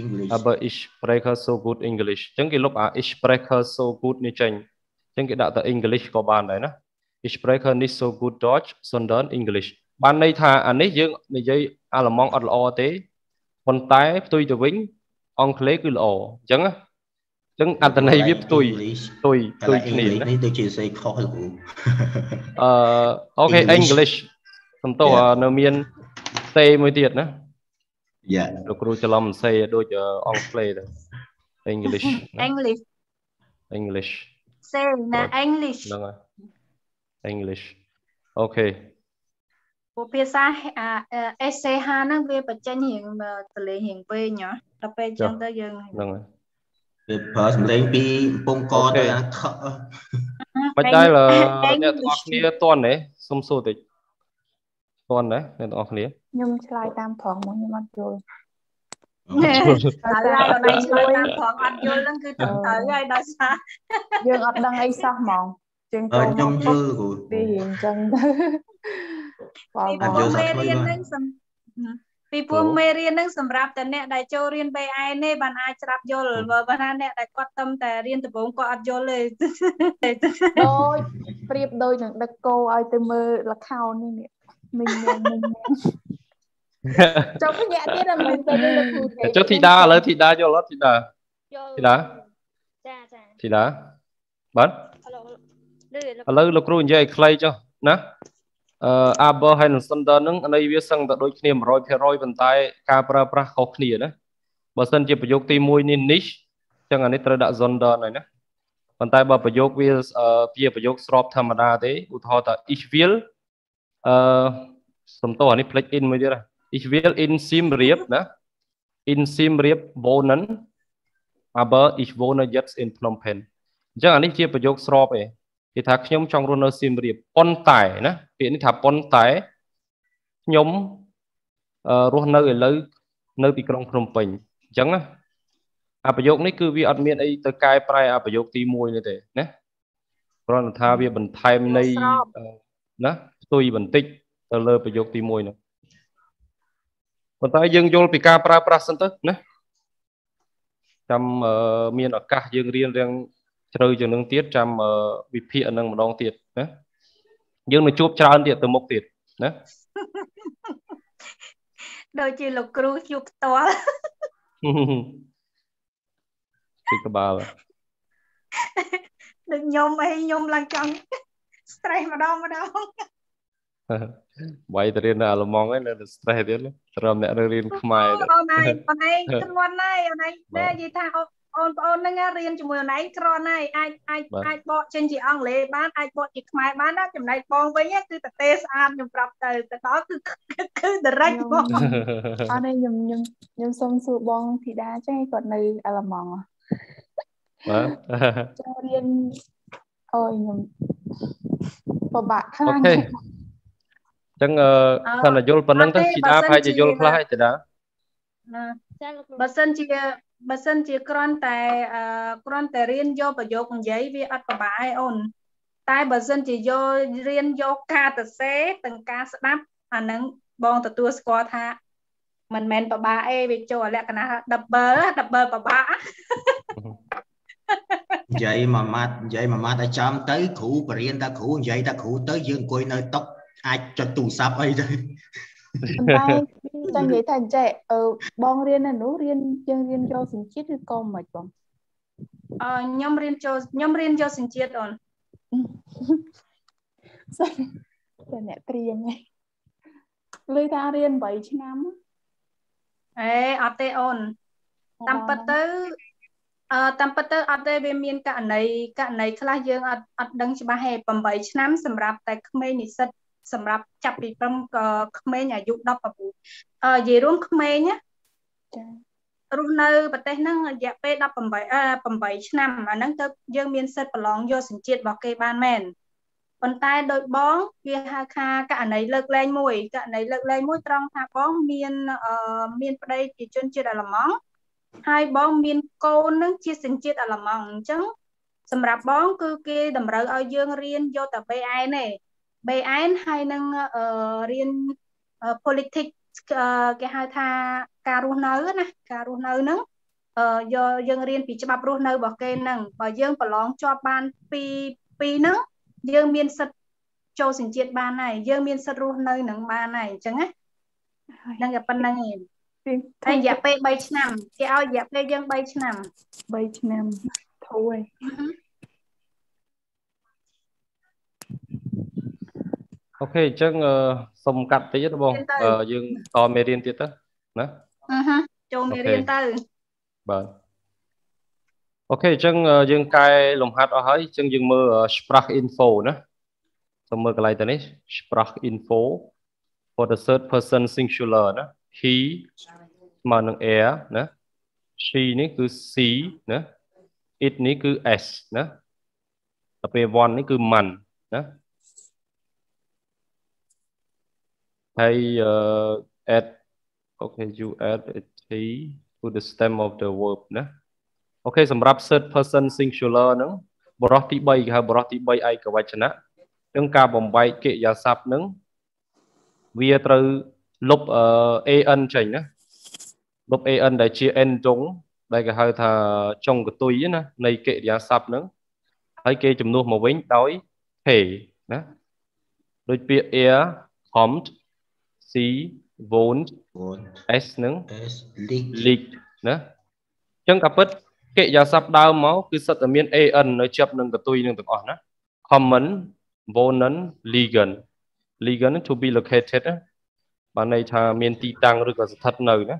English aber ich spreche so good English អញ្ចឹងគេលុបអា ich spreche so good នេះចេញអញ្ចឹងគេដាក់តែ English ក៏បានដែរណា ich spreche nicht so gut Deutsch sondern English បានន័យថាអានេះយើងនិយាយអាឡម៉ង់អត់ល្អទេប៉ុន្តែផ្ទុយទៅវិញអង់គ្លេសគឺល្អអញ្ចឹងណាចឹងអត្តន័យវាផ្ទុយផ្ទុយផ្ទុយគ្នានេះដូចជាសេខុសលោកគ្រូអឺអូខេ English សំទោសនៅមានសេមួយទៀតណា យ៉ាលោកគ្រូច្រឡំសេដូចអង់គ្លេសទៅ English ណា English English សេណា English ហ្នឹងហើយ English អូខេពួកភាសាអា essay ហាហ្នឹងវាបញ្ចេញរៀងតលេងរៀងពេកញ៉ដល់ពេលអញ្ចឹងទៅយើងហ្នឹងហើយវាប្រើសម្លេងពីកំពង់កទៅអាខមិនដែរអ្នកទាំងអស់គ្នាតន់ទេសុំសួរតិច តន់ដែរអ្នកទាំងអស់គ្នាខ្ញុំឆ្លើយតាមត្រង់មកខ្ញុំអត់យល់ហើយហើយអត់ឆ្លើយតាមត្រង់អត់យល់ហ្នឹងគឺទៅត្រូវហើយដោយសារយើងអត់ដឹងអីសោះហ្មងជាងអឺចូលខ្ញុំមកយល់គ្រូពីរៀងអញ្ចឹងទៅបោពីកព្រោះយល់សោះមេថ្មីរៀនមកហ្នឹងសំពីព្រោះមេរៀនហ្នឹងសម្រាប់តែអ្នកដែលចូលរៀន BI នេះបានអាចស្ដាប់យល់បើបើថាអ្នកដែលគាត់ទៅតែរៀនដំបូងគាត់អត់យល់ទេដូចប្រៀបដូចនឹងដឹកគោឲ្យទៅមើលលខោននេះនេះ មិញមិញមិញមិញចុះភ្ញាក់ទៀតតែមិនទៅលើគ្រូទេចុះធីតាឥឡូវធីតាយល់អត់ធីតាយល់ធីតាចាចាធីតាបាទឥឡូវលឺឥឡូវលោកគ្រូនិយាយឲ្យខ្លីចុះណាអឺ aber ហើយនឹង sender ហ្នឹងអានេះវាសឹងតែដូចគ្នា100%ប៉ុន្តែការប្រើប្រាស់ខុសគ្នាណាបើសិនជាប្រយោគទី1នេះ niche អញ្ចឹងអានេះត្រូវដាក់ sender ហើយណាប៉ុន្តែបើប្រយោគវាជាប្រយោគស្របធម្មតាទេឧទាហរណ៍ថា ich will អឺសំទោសអានេះ plug in មួយទៀតណា ich will in Siem Reap ណា in Siem Reap wohnen aber ich wohne jetzt in Phnom Penh អញ្ចឹងអានេះជាប្រយោគស្របឯងគេថាខ្ញុំចង់រស់នៅសៀមរាបប៉ុន្តែណាពាក្យនេះថាប៉ុន្តែខ្ញុំរស់នៅឥឡូវនៅទីក្រុងភ្នំពេញអញ្ចឹងណាអាប្រយោគនេះគឺវាអត់មានអីទៅកែប្រែអាប្រយោគទី1នេះទេណាគ្រាន់តែថាវាបន្ថែមន័យណាផ្ទុយបន្តិចទៅលើប្រយោគទី1នោះប៉ុន្តែយើងយល់ពីការប្រើប្រាស់សិនទៅណាចាំមានឱកាសយើងរៀនរៀងជ្រៅជាងនឹងទៀតចាំវិភាគនឹងម្ដងទៀតណាយើងនឹងជួបច្រើនទៀតទៅមុខទៀតណាដូចជាលោកគ្រូជួបផ្ទាល់ពីក្បាលដូចខ្ញុំអីខ្ញុំឡើងចង់ stress ម្ដងម្ដង វាយទៅរៀននៅអាល្លឺម៉ង់ហ្នឹងនៅ stress ទៀតត្រឹមអ្នកនៅរៀនខ្មែរទៅអូនឯងអូនឯងគ្រាន់ហើយអូនឯងតែនិយាយថាអូនប្អូនហ្នឹងរៀនជាមួយអូនឯងគ្រាន់ហើយអាចអាចអាចបកចេញជាអង់គ្លេសបានអាចបកជាខ្មែរបានណាចំណែកបងវិញគឺតទេស្អាតខ្ញុំប្រាប់ទៅទៅដល់គឺគឺ direct បងអត់ទេខ្ញុំខ្ញុំខ្ញុំសុំសួរបងធីតាចេះគាត់នៅអាឡម៉ង់បាទចូលរៀនអូយខ្ញុំពិបាកខ្អូលាំងខេ ចឹងអឺថានយល់ប៉ុណ្ណឹងទៅជីតាប្រហែលជាយល់ខ្លះហើយជីតាណាបើសិនជាបើសិនជាគ្រាន់តែអឺគ្រាន់តែរៀនយកប្រយោគនិយាយវាអត់ពិបាកឯអូនតែបើសិនជាយករៀនយកការទៅសេទាំងការស្ដាប់អាហ្នឹងបងទទួលស្គាល់ថាមិនមែនពិបាកអេវាចូលលក្ខណៈ double double ពិបាកនិយាយមួយម៉ាត់និយាយមួយម៉ាត់ឲ្យចំទៅគ្រូបរៀនតាគ្រូនិយាយតាគ្រូទៅយើងអង្គុយនៅតុ អាចចុចទូរស័ព្ទអីទៅតែចង់និយាយថាចេះអឺបងរៀននៅនោះរៀនយើងរៀនយកសញ្ជាតិឬក៏មិនបងអឺខ្ញុំរៀនចូលខ្ញុំរៀនយកសញ្ជាតិអូនសិនតែអ្នកត្រៀមឯងលឺថារៀន8ឆ្នាំអេអត់ទេអូនតាមពិតទៅអឺតាមពិតទៅអត់ទេវាមានករណីករណីខ្លះយើងអត់អត់ដឹងច្បាស់ទេ8ឆ្នាំសម្រាប់តែក្មេងនិស្សិត សម្រាប់ចាប់ពី5ក្មេងអាយុ19អឺនិយាយរួមក្មេងណាចារស់នៅប្រទេសហ្នឹងរយៈពេល18អឺ8ឆ្នាំអាហ្នឹងទៅយើងមានសិទ្ធិប្រឡងយកសញ្ជាតិរបស់គេបានមែនប៉ុន្តែដោយបងវាហៅថាករណីលើកលែងមួយករណីលើកលែងមួយត្រង់ថាបងមានអឺមានប្តីជាជនជាតិអាល្លឺម៉ង់ហើយបងមានកូននឹងជាសញ្ជាតិអាល្លឺម៉ង់អញ្ចឹងសម្រាប់បងគឺគេតម្រូវឲ្យយើងរៀនយកតែ BN ទេ BN ហើយនឹងអឺរៀន politics គេហៅថាការរស់នៅណាការរស់នៅហ្នឹងអឺយកយើងរៀនពីច្បាប់រស់នៅរបស់គេហ្នឹងបើយើងប្រឡងជាប់បានពីពីហ្នឹងយើងមានសិទ្ធចូលសញ្ជាតិបានហើយយើងមានសិទ្ធរស់នៅនឹងបានហើយអញ្ចឹងណាហ្នឹងតែប៉ុណ្្នឹងឯងហើយរយៈពេល3ឆ្នាំគេឲ្យរយៈពេលយើង3ឆ្នាំ3ឆ្នាំធូរឯង អូខេអញ្ចឹងសូមកាត់តិចណាបងយើងតមេរៀនទៀតទៅណាអឺហឺចូលមេរៀនទៅបាទអូខេអញ្ចឹងយើងកែលំហាត់អស់ហើយអញ្ចឹងយើងមើល sprach info ណាសូមមើលកន្លែងទៅនេះ sprach info for the third person singular ណា he ស្មើនឹង air ណា she នេះគឺ c ណា it នេះគឺ s ណាដល់ពេល one នេះគឺ man ណា ហើយ add okay you add a t to the stem of the verb ណាអូខេសម្រាប់ third person singular ហ្នឹងបរោះទី3គេហៅបរោះទី3ឯកវចនៈនឹងការបំបែកកិរិយាសព្ទហ្នឹងវាត្រូវលុប an ចេញណាលុប an ដែលជា n ចុងដែលគេហៅថាចុងកតុយណានៃកិរិយាសព្ទហ្នឹងហើយគេជំនួសមកវិញដោយ he ណាដូចពាក្យ air compt c wound s នឹង s leak leak ណាអញ្ចឹងការពិតកិរិយាសព្ទដើមមកគឺសិតតែមាន an នៅជាប់នឹងកតុយនឹងទាំងអស់ណា common wonen ligan ligan to be located បានន័យថាមានទីតាំងឬក៏ស្ថិតនៅណា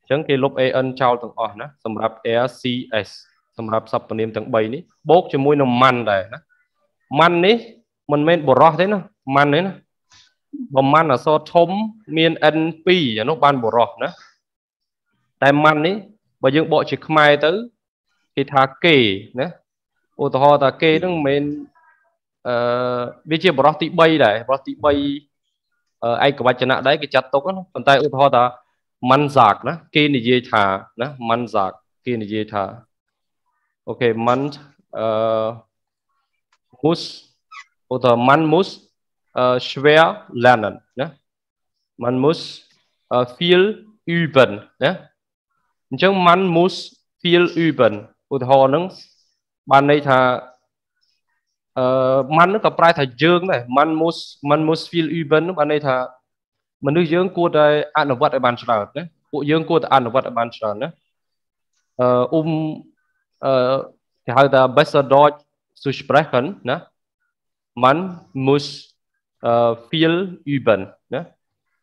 អញ្ចឹងគេលុប an ចោលទាំងអស់ណាសម្រាប់ rcs សម្រាប់សព្វនាមទាំង3នេះបូកជាមួយនឹង man ដែរណា man នេះមិនមែនបរោះទេណា man នេះណា បើ man អក្សរធំមាន n 2 អានោះបានបរោះណាតែ man នេះបើយើងបកជាខ្មែរទៅគេថាគេណាឧទាហរណ៍ថាគេនឹងមិនមែនអឺវាជាបរោះទី3ដែរបរោះទី3ឯកវចនៈដែរគេចាត់ទុកណាប៉ុន្តែឧទាហរណ៍ថា manzak ណាគេនិយាយថាណា manzak គេនិយាយថាអូខេ man អឺ mus ឧទាហរណ៍ man mus schwer lernen ណា man muss viel üben ណាអញ្ចឹង man muss viel üben ឧទាហរណ៍ហ្នឹងបានន័យថាអឺ man ហ្នឹងក៏ប្រែថាយើងដែរ man muss man muss viel üben ហ្នឹងបានន័យថាមនុស្សយើងគួរតែអនុវត្តឲ្យបានច្រើនណាពួកយើងគួរតែអនុវត្តឲ្យបានច្រើនណាអឺអ៊ុំអឺគេហៅថា besser Deutsch zu sprechen ណា man muss feel üben ណា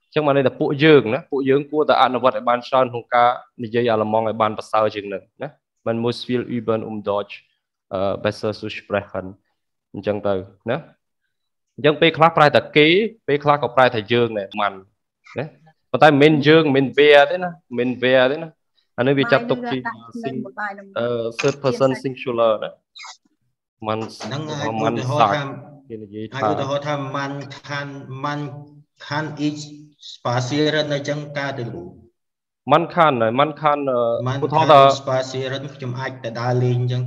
អញ្ចឹងបានន័យថាពួកយើងណាពួកយើងគួរតែអនុវត្តឲ្យបានច្រើនក្នុងការនិយាយអាល្លឺម៉ង់ឲ្យបានប្រសើរជាងនេះណាមិន muss viel üben um Deutsch besser zu sprechen អញ្ចឹងទៅណាអញ្ចឹងពេលខ្លះប្រែតែគេពេលខ្លះក៏ប្រែថាយើងដែរមិនណាប៉ុន្តែមិនយើងមិន where ទេណាមិន where ទេណាអានេះវាចាប់ទុកជា third person singular ណាមិនហ្នឹងហើយមិនសាច់ គេនិយាយថាឧទាហរណ៍ថា man can man can each spazieren អញ្ចឹងការទៅគ្រូ man can ហើយ man can ឧទាហរណ៍ថា spazieren ខ្ញុំអាចទៅដើរលេងអញ្ចឹង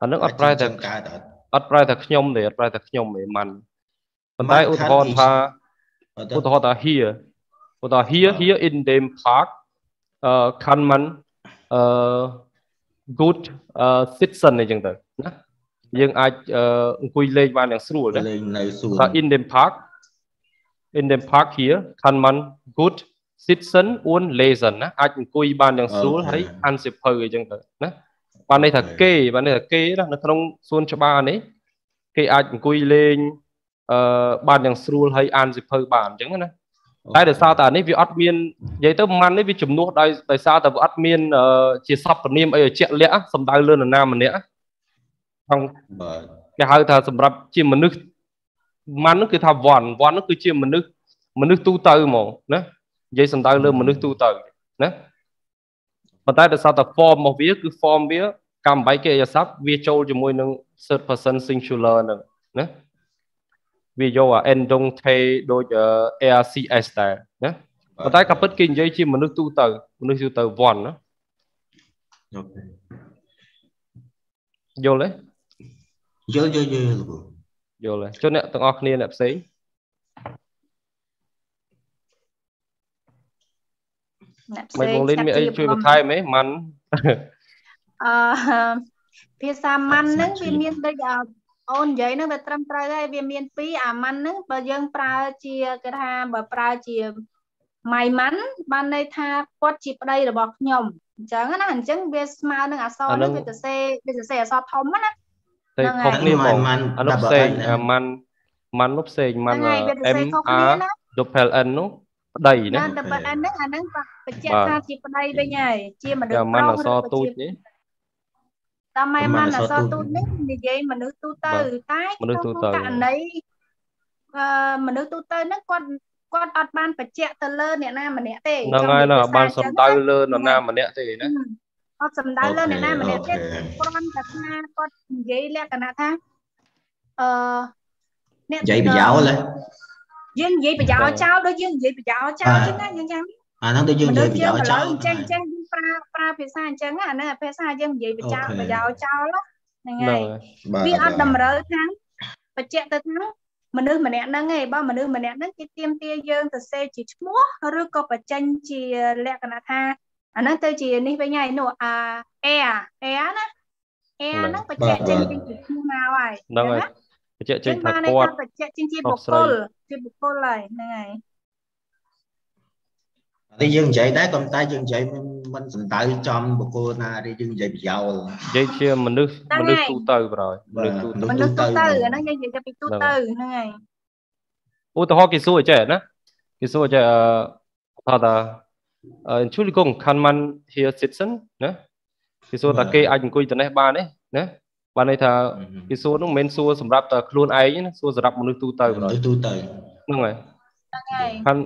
អានឹងអត់ប្រែតែអត់ប្រែតែខ្ញុំទេអត់ប្រែតែខ្ញុំទេ man ប៉ុន្តែឧទាហរណ៍ថាឧទាហរណ៍ថា here ឧទាហរណ៍ here here in dem park uh, can man uh, good uh, citizen អញ្ចឹងទៅណា យើងអាចអង្គុយលេងបានយ៉ាងស្រួលលេងនៅសួន in dem park in dem park here kann man gut sitzen und lesen ណាអាចអង្គុយបានយ៉ាងស្រួលហើយអានសៀវភៅអីចឹងទៅណាបានន័យថាគេបានន័យថាគេណានៅក្នុងសួនច្បារនេះគេអាចអង្គុយលេងអឺបានយ៉ាងស្រួលហើយអានសៀវភៅបានអញ្ចឹងណាតែដោយសារតែនេះវាអត់មាននិយាយទៅម៉ាន់នេះវាជំនួសដោយដោយសារតែវាអត់មានជាសព្វនាមអីជាក់លាក់សំដៅលើនរណាម្នាក់ ក្នុងបាទគេហៅថាសម្រាប់ជាមនុស្សម៉ាន់នោះគឺថាវ៉ាន់វ៉ាន់នោះគឺជាមនុស្សមនុស្សទូទៅហ្មងណានិយាយសំដៅលើមនុស្សទូទៅណាប៉ុន្តែដោយសារតែ form របស់វាគឺ form វាកម្មបែកកិរិយាសព្ទវាចូលជាមួយនឹង third person singular ហ្នឹងណាវាយកអា endong the ដូច ARCS ដែរណាប៉ុន្តែក៏ពិតគេនិយាយជាមនុស្សទូទៅមនុស្សទូទៅវ៉ាន់ណាអូខេយល់ទេ យល់យល់យល់យល់ហើយចុះអ្នកទាំងអស់គ្នាអ្នកផ្សេងអ្នកផ្សេងមិនបងលីនមានអីជួយបន្ថែមទេមិនអឺភាសាម៉ាន់ហ្នឹងវាមានដូចអូននិយាយហ្នឹងវាត្រឹមត្រូវហើយវាមានពីរអាម៉ាន់ហ្នឹងបើយើងប្រើជាគេថាបើប្រើជាម៉ៃម៉ាន់បានន័យថាគាត់ជាប្តីរបស់ខ្ញុំអញ្ចឹងណាអញ្ចឹងវាស្មើនឹងអក្សរនេះវាសរសេរវាសរសេរអក្សរធំណា តែខុសគ្នាហ្មងអានោះផ្សេងម៉ាន់ម៉ាន់នោះផ្សេងម៉ាន់ M R double N នោះប្តីណាណាតែប៉ុណ្្នឹងអាហ្នឹងបញ្ជាក់ថាជាប្តីវិញហើយជាមនុស្សយ៉ាប្ម៉ាន់រុអសសឬទូក៏ចជានេះតាមម៉ែប្រមាម៉ាណន់អអក្សសររទូទូចចនេះនិយាយមនុស្សទូទៅបាទតែមនុស្សទូទៅក្នុងករណីអឺមនុស្សទូទៅហ្នឹងគាត់គាត់អត់បានបញ្ជាក់ទៅលើអ្នកណាម្នាក់ទេហ្នឹងហើយណាបានសំដៅលើនរណាម្នាក់ទេណា អត់សំដៅលើអ្នកណាម្នាក់ទេអូខេគ្រាន់តែថាគាត់និយាយលក្ខណៈថាអឺអ្នកនិយាយប្រយោលហ៎យើងនិយាយប្រយោលចោលដូចយើងនិយាយប្រយោលចោលបាទចឹងណាយើងចាំអាហ្នឹងដូចយើងនិមនុយាយស្សប្រយើងយោលឥឡូវចោលចេះចេះយើងប្រើប្រើភាសាអញ្ចឹងណាអាហ្នឹងភាសាយើងនិយាយប្រយោលអូខេប្រយោលចោលណាហ្នឹងហ្នឹងហើយហើយបាទវាអត់បាទតម្រូវថាបញ្ជាក់ទៅថាមនុស្សម្នាក់ហ្នឹងឯងបើមនុស្សម្នាក់ហ្នឹងគេទៀមទាយើងទៅសេជាឈ្មោះឬក៏បញ្ចេញជាលក្ខណៈថា អាហ្នឹងទៅជានេះវិញហើយនោះអា air air ណា air ហ្នឹងបញ្ជាក់ចេញពីឈ្មោះមកហើយហ្នឹងហើយបញ្ជាក់ចេចឹញងថាបានន័យគាថាត់បញ្ជាក់ចេញជាប្រុបុសគ្ស្រីគលជាបុគ្គលហើយហ្នឹងហើយតែយើងនិយាយដែរក៏តែយើងនិយាយមិនមិនសំដៅចំបុគ្គលណាទេយើងនិយាយប្រយោលនិយាយជាមនុស្សមនុស្សទូទៅប្រហើយមនុស្សទូទៅមនុស្សទូទៅអាហ្នឹងយើងនិយាយតែពីទូទៅហ្នឹងហើយឧទាហរណ៍គេសួរចេះណាគេសួរចេះអឺថាថាអឺ Entschuldigung kann man hier sitzen ណាគេសួរថាគេអាចអង្គុយទៅនេះបានទេណាបានន័យថាគេសួរនោះមិនមែនសួរសម្រាប់តែខ្លួនឯងណាសួរសម្រាប់មនុស្សទូទៅប្រមនុហើយស្សទូទៅហ្នឹងហើយហ្នឹងហើយ kann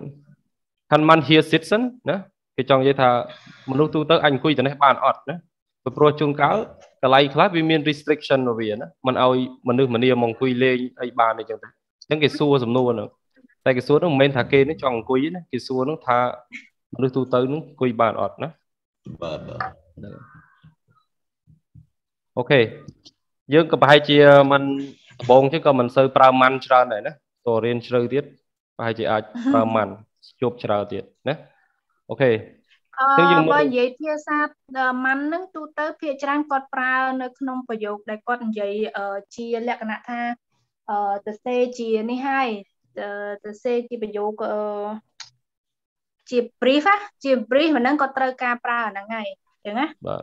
kann man hier sitzen ណាគេចង់និយាយថាមនុស្សទូទៅអាចអង្គុយទៅនេះបានអត់ណាពីព្រោះជួនកាលកន្លែងខ្លះវាមាន restriction របស់វាណាมันឲ្យមនុស្សម្នាមកអង្គុយលេងអីបានអីចឹងទៅអញ្ចឹងគេសួរសំណួរហ្នឹងតែគេសួរហ្នឹងមិនមែនថាគេនេះចង់អង្គុយទេណាគេសួរហ្នឹងថា មនុស្សទូទៅហ្នឹងអង្គុយបានអត់ណាបាទបាទអូខេយើងក៏ប្រហែលជាมันដំបងចឹងក៏មិនសូវប្រើម៉ាន់ច្រើនដែរណាតរៀនជ្រៅទៀតប្រហែលជាអាចប្រើម៉ាន់ជួបច្រើនទៀតណាអូខេអឺអញ្ចឹងយើងមើលបើនិយាយភាសាម៉ាន់ហ្នឹងទូទៅភាគច្រើនគាត់ប្រើនៅក្នុងប្រយោគដែលគាត់និយាយអឺជាលក្ខណៈថាអឺទៅសេជានេះហើយអឺទៅសេជាប្រយោគអឺ ជា brief ណាជា brief ហ្នឹងគាត់ត្រូវការប្រើអាហ្នឹងហើយអញ្ចឹងណាបាទ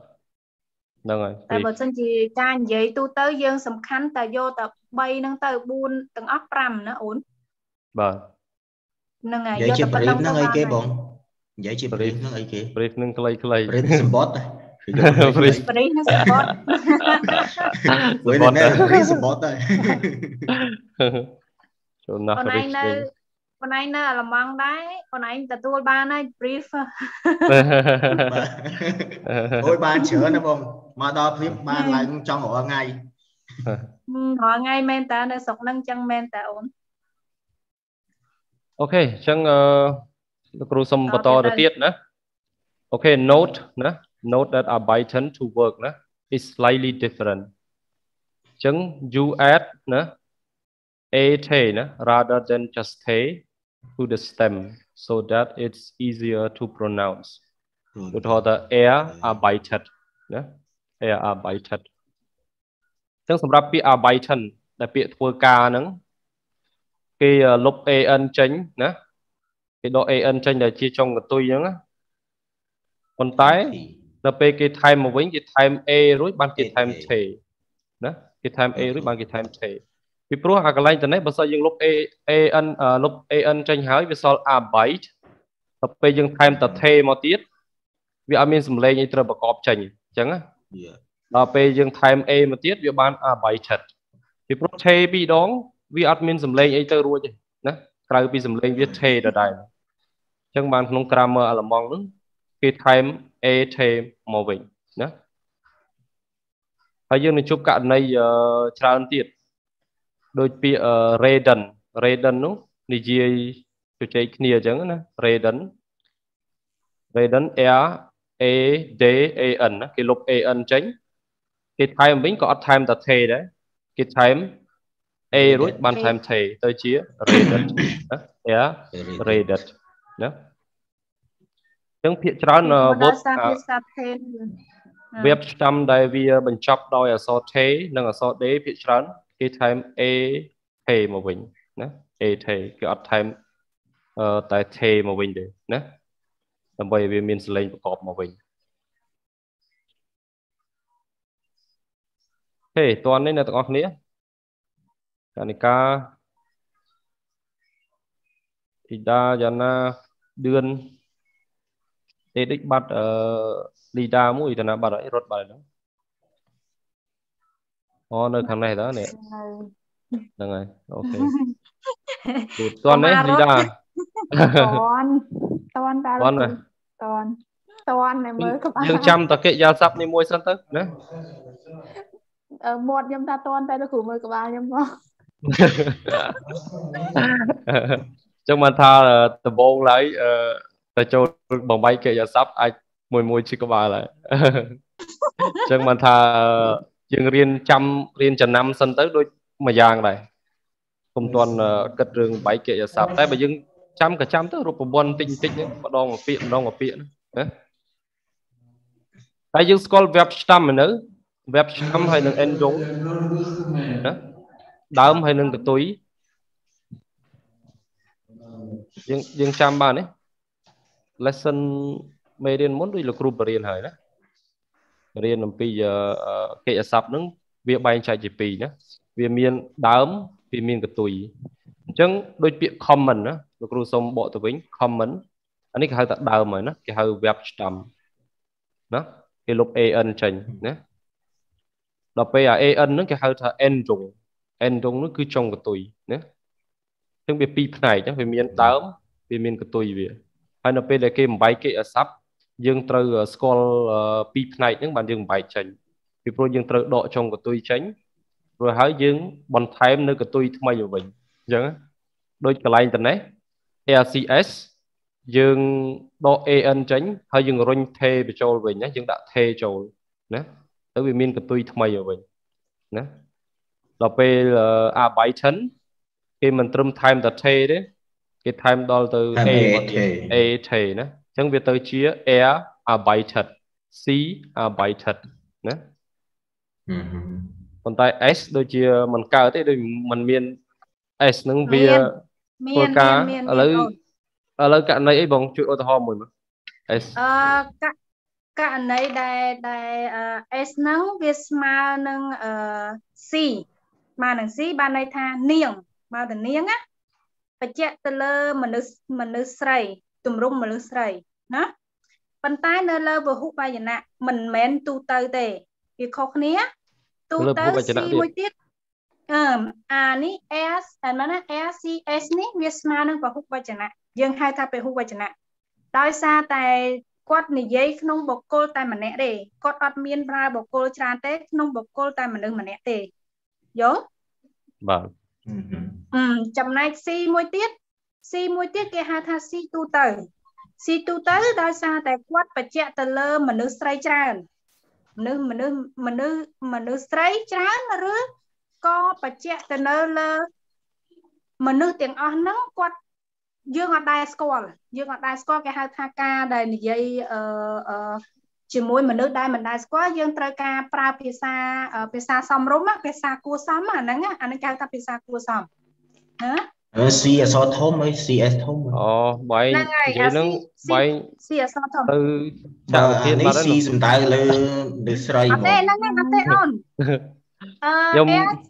ហ្នឹងហើយតែបើសិនជាការនិយាយទូទៅយើងសំខាន់តែយកតែ3ហ្នឹងទៅ4ទាំងអស់5ណាអូនបាទហ្នឹងហើយនិយាយជាតែប្ប៉ុណ្្នឹងរិបហ្នឹងទៅអីគេបានបងនិយាយជាប្រិបហ្នឹងអីគេប្រិសនឹងខ្លីៗប្រិបសម្បត្តិប្រិសប្រិសហ្នឹងសពតវិញណែប្រិបសម្បត្តិហើយចូលណាស់អូនប្រិឯស ងនៅវិញអូនឯងនៅអាឡម៉ង់ដែរអូនឯងទទួលបានហើយ brief អូយបានច្រើនណាបងមកដល់ព្រៀបបានឡើងចង់រាល់ថ្ងៃរាល់ថ្ងៃមែនតើនៅស្រុកហ្នឹងចឹងមែនតើអូនអូខេអញ្ចឹងអឺលោកគ្រូសុំបន្តតទៅទៀតទៀតណាអូខេ note ណា note that are bitten to work ណា is slightly different អញ្ចឹង you add ណា a te ណា rather than just te to the stem so that it's easier to pronounce ឧទាហរណ៍ថា air are bited ណា air are bited អញ្ចឹងសម្រាប់ពាក្យ are bitten ដែលពាក្យធ្វើការហ្នឹងគេលុប an ចេញណាគេដក an ចេញដែលជាចុងកន្ទុយហ្នឹងណាប៉ុន្តែដល់ពេលគេថែមមកវិញគេថែម a រួចបានគេថែម te ណាគេថែម a រួចបានគេថែម te ពីព្រោះអាកន្លែងទៅនេះបើសិនយើងលុប a an អឺលុប an ចេញហើយវាសល់ are bite ដល់ពេលយើងថែមត te មកទៀតវាអត់មានសម្លេងអីត្រូវប្រកបចេញអញ្ចឹងណាដល់ពេលយើងថែម A មកទៀតវាបាន abaited ពីព្រោះ the ពីរដងវាអត់មានសម្លេងអីទៅរួចទេណាក្រៅពីសម្លេងវា the ដដែលអញ្ចឹងបានក្នុង grammar អាឡម៉ង់ហ្នឹងគេថែម A the មកវិញណាហើយយើងនឹងជួបករណីអឺច្រើនទៀត ដូចពាក្យអឺ redden redden នោះនិយាយជជែកគ្នាអញ្ចឹងណា redden redden air a d a n ណាគេលុប a n ចេញគេថែមវិញក៏អត់ថែមតែ the ដែរគេថែម a រួចបានថែម the ទៅជា rated ណា air rated ណាអញ្ចឹងភាគច្រើន verb សារភាសាថេន verb ឆ្នាំដែលវាបញ្ចប់ដោយអក្សរ the និងអក្សរ d ភាគច្រើន គេថែម a the មកវិញណា a the គេអត់ថែមអឺតែ the មកវិញទេណាដើម្បីឲ្យវាមានសលេងប្រកបមកវិញហេតន់នេះអ្នកទាំងអស់គ្នាកានិកាធីតាយ៉ាណាឌឿនទេដូចបាត់អឺលីដាមួយទៅណាបាត់ហើយរត់បាត់ហ្នឹង អូនៅខាងនេះតើនេះហ្នឹងហើយអូខេទូតតន់នេះលីដាតន់តន់តាតន់ណាតន់តន់តែមើលក្បាលយើងចាំតកិយាស័ព្ទនេះមួយសិនទៅណាអឺមាត់ខ្ញុំថាតន់តែលោកគ្រូមើលក្បាលខ្ញុំមកចឹងបានថាដំបងឡើយអឺទៅចូលបំបីកិយាស័ព្ទអាចមួយមួយឈឺក្បាលហើយចឹងបានថា យើងរៀនចាំរៀនចំណាំសិនទៅដូចមួយយ៉ាងដែរកុំទាន់គិតរឿងបែកកិយាស័ព្ទតែបើយើងចាំក៏ចាំទៅរូបមន្តតិចតិចម្ដងមួយពាក្យម្ដងមួយពាក្យណាតែយើងស្គាល់ web ឆ្នាំនៅ web ឆ្នាំហើយនឹង end យងណាដើមហើយនឹងកតុយយើងយើងចាំបានទេ lesson មេរៀនមុនដូចលោកគ្រូបរៀនហើយណា រៀនអំពីកិច្ចស័ព្ទហ្នឹងវាបែងចែកជាពីរណាវាមានដើមវាមានកតុយអញ្ចឹងដូចពាក្យ common ណាលោកគ្រូសូមបកទៅវិញ common អានេះគេហៅថាដើមហើយណាគេហៅ web ស្តំណាគេលុប an ចេញណាដល់ពេលអា an ហ្នឹងគេហៅថា n រង n រងនោះគឺចុងកតុយណាអញ្ចឹងវាពីរផ្នែកចឹងវាមានដើមវាមានកតុយវាហើយនៅពេលដែលគេបំបែកគេអស័ព្ទ យើងត្រូវស្គាល់ពីរផ្នែកហ្នឹងបានយើងបំបែកចេញពីព្រោះយើងត្រូវដកចុងកតុយចេញរួចហើយយើងបន្ថែមនៅកតុយថ្មីមកវិញអញ្ចឹងដូចកន្លែងត្នេះ RCS យើងដក AN ចេញហើយយើងរុញថេបញ្ចូលវិញណាយើងដាក់ថេចូលណាទៅវាមានកតុយថ្មីមកវិញណាដល់ពេល A Byton គេមិនត្រឹមថែមតែថេទេគេថែមដល់ទៅ A មកទៀត A ថេណា អញ្ចឹងវាទៅជា air arbeitet C arbeitet ណាប៉ុន្តែ S ដូចជាមិនកើតទេដូចมันមាន S ហ្នឹងវាធ្វើការឥឡូវឥឡូវករណីអីបងជួយឧទាហរណ៍មួយមើល S អឺករណីដែលដែល S ហ្នឹងវាស្មើនឹងអឺ C ស្មើនឹង C បានន័យថានាងមកទៅនាងណាបញ្ជាក់ទៅលើមនុស្សមនុស្សស្រី ទម្រង់មនុស្សស្រីណាប៉ុន្តែនៅលើវហុបាយណៈមិនមែនទូទៅទេវាខុសគ្នាទូទៅ C មួយទៀតអឺអានេះ S អាម៉ាណា RCS នេះវាស្មើនឹងពហុវចនៈយើងហៅថាពហុវចនៈដោយសារតែគាត់និយាយក្នុងបុគ្គលតែម្នាក់ទេគាត់អត់មានប្រើបុគ្គលច្រើនទេក្នុងបុគ្គលតែមនុស្សម្នាក់ទេយល់បាទអឺចំណែក C មួយទៀត C មួយទៀតគេហៅថា C ទូទៅ C ទូទៅដោយសារតែគាត់បញ្ជាក់ទៅលើមនុស្សស្រីច្រើនមនុស្សមនុស្សមនុស្សមនុស្សស្រីច្រើនឬក៏បញ្ជាក់ទៅនៅលើ មនុស្សទាំងអស់ហ្នឹងគាត់យើងអត់ដែរស្គាល់យើងអត់ដែរស្គាល់គេហៅថាការដែលនិយាយអឺជាមួយមនុស្សដែលមិនដែលស្គាល់យើងត្រូវការប្រើភាសាភាសាសមរម្យភាសាគួរសមអាហ្នឹងអាហ្នឹងគេហៅថាភាសាគួរសមណា អឺ C អសធំហើយ CS ធំអូបែងនិយាយហ្នឹងបែង C អសធំទៅចាក់ទៀតបាត់ហើយ C សំដៅលើលើស្រីអត់ទេហ្នឹងអត់ទេអូនអឺខ្ញុំ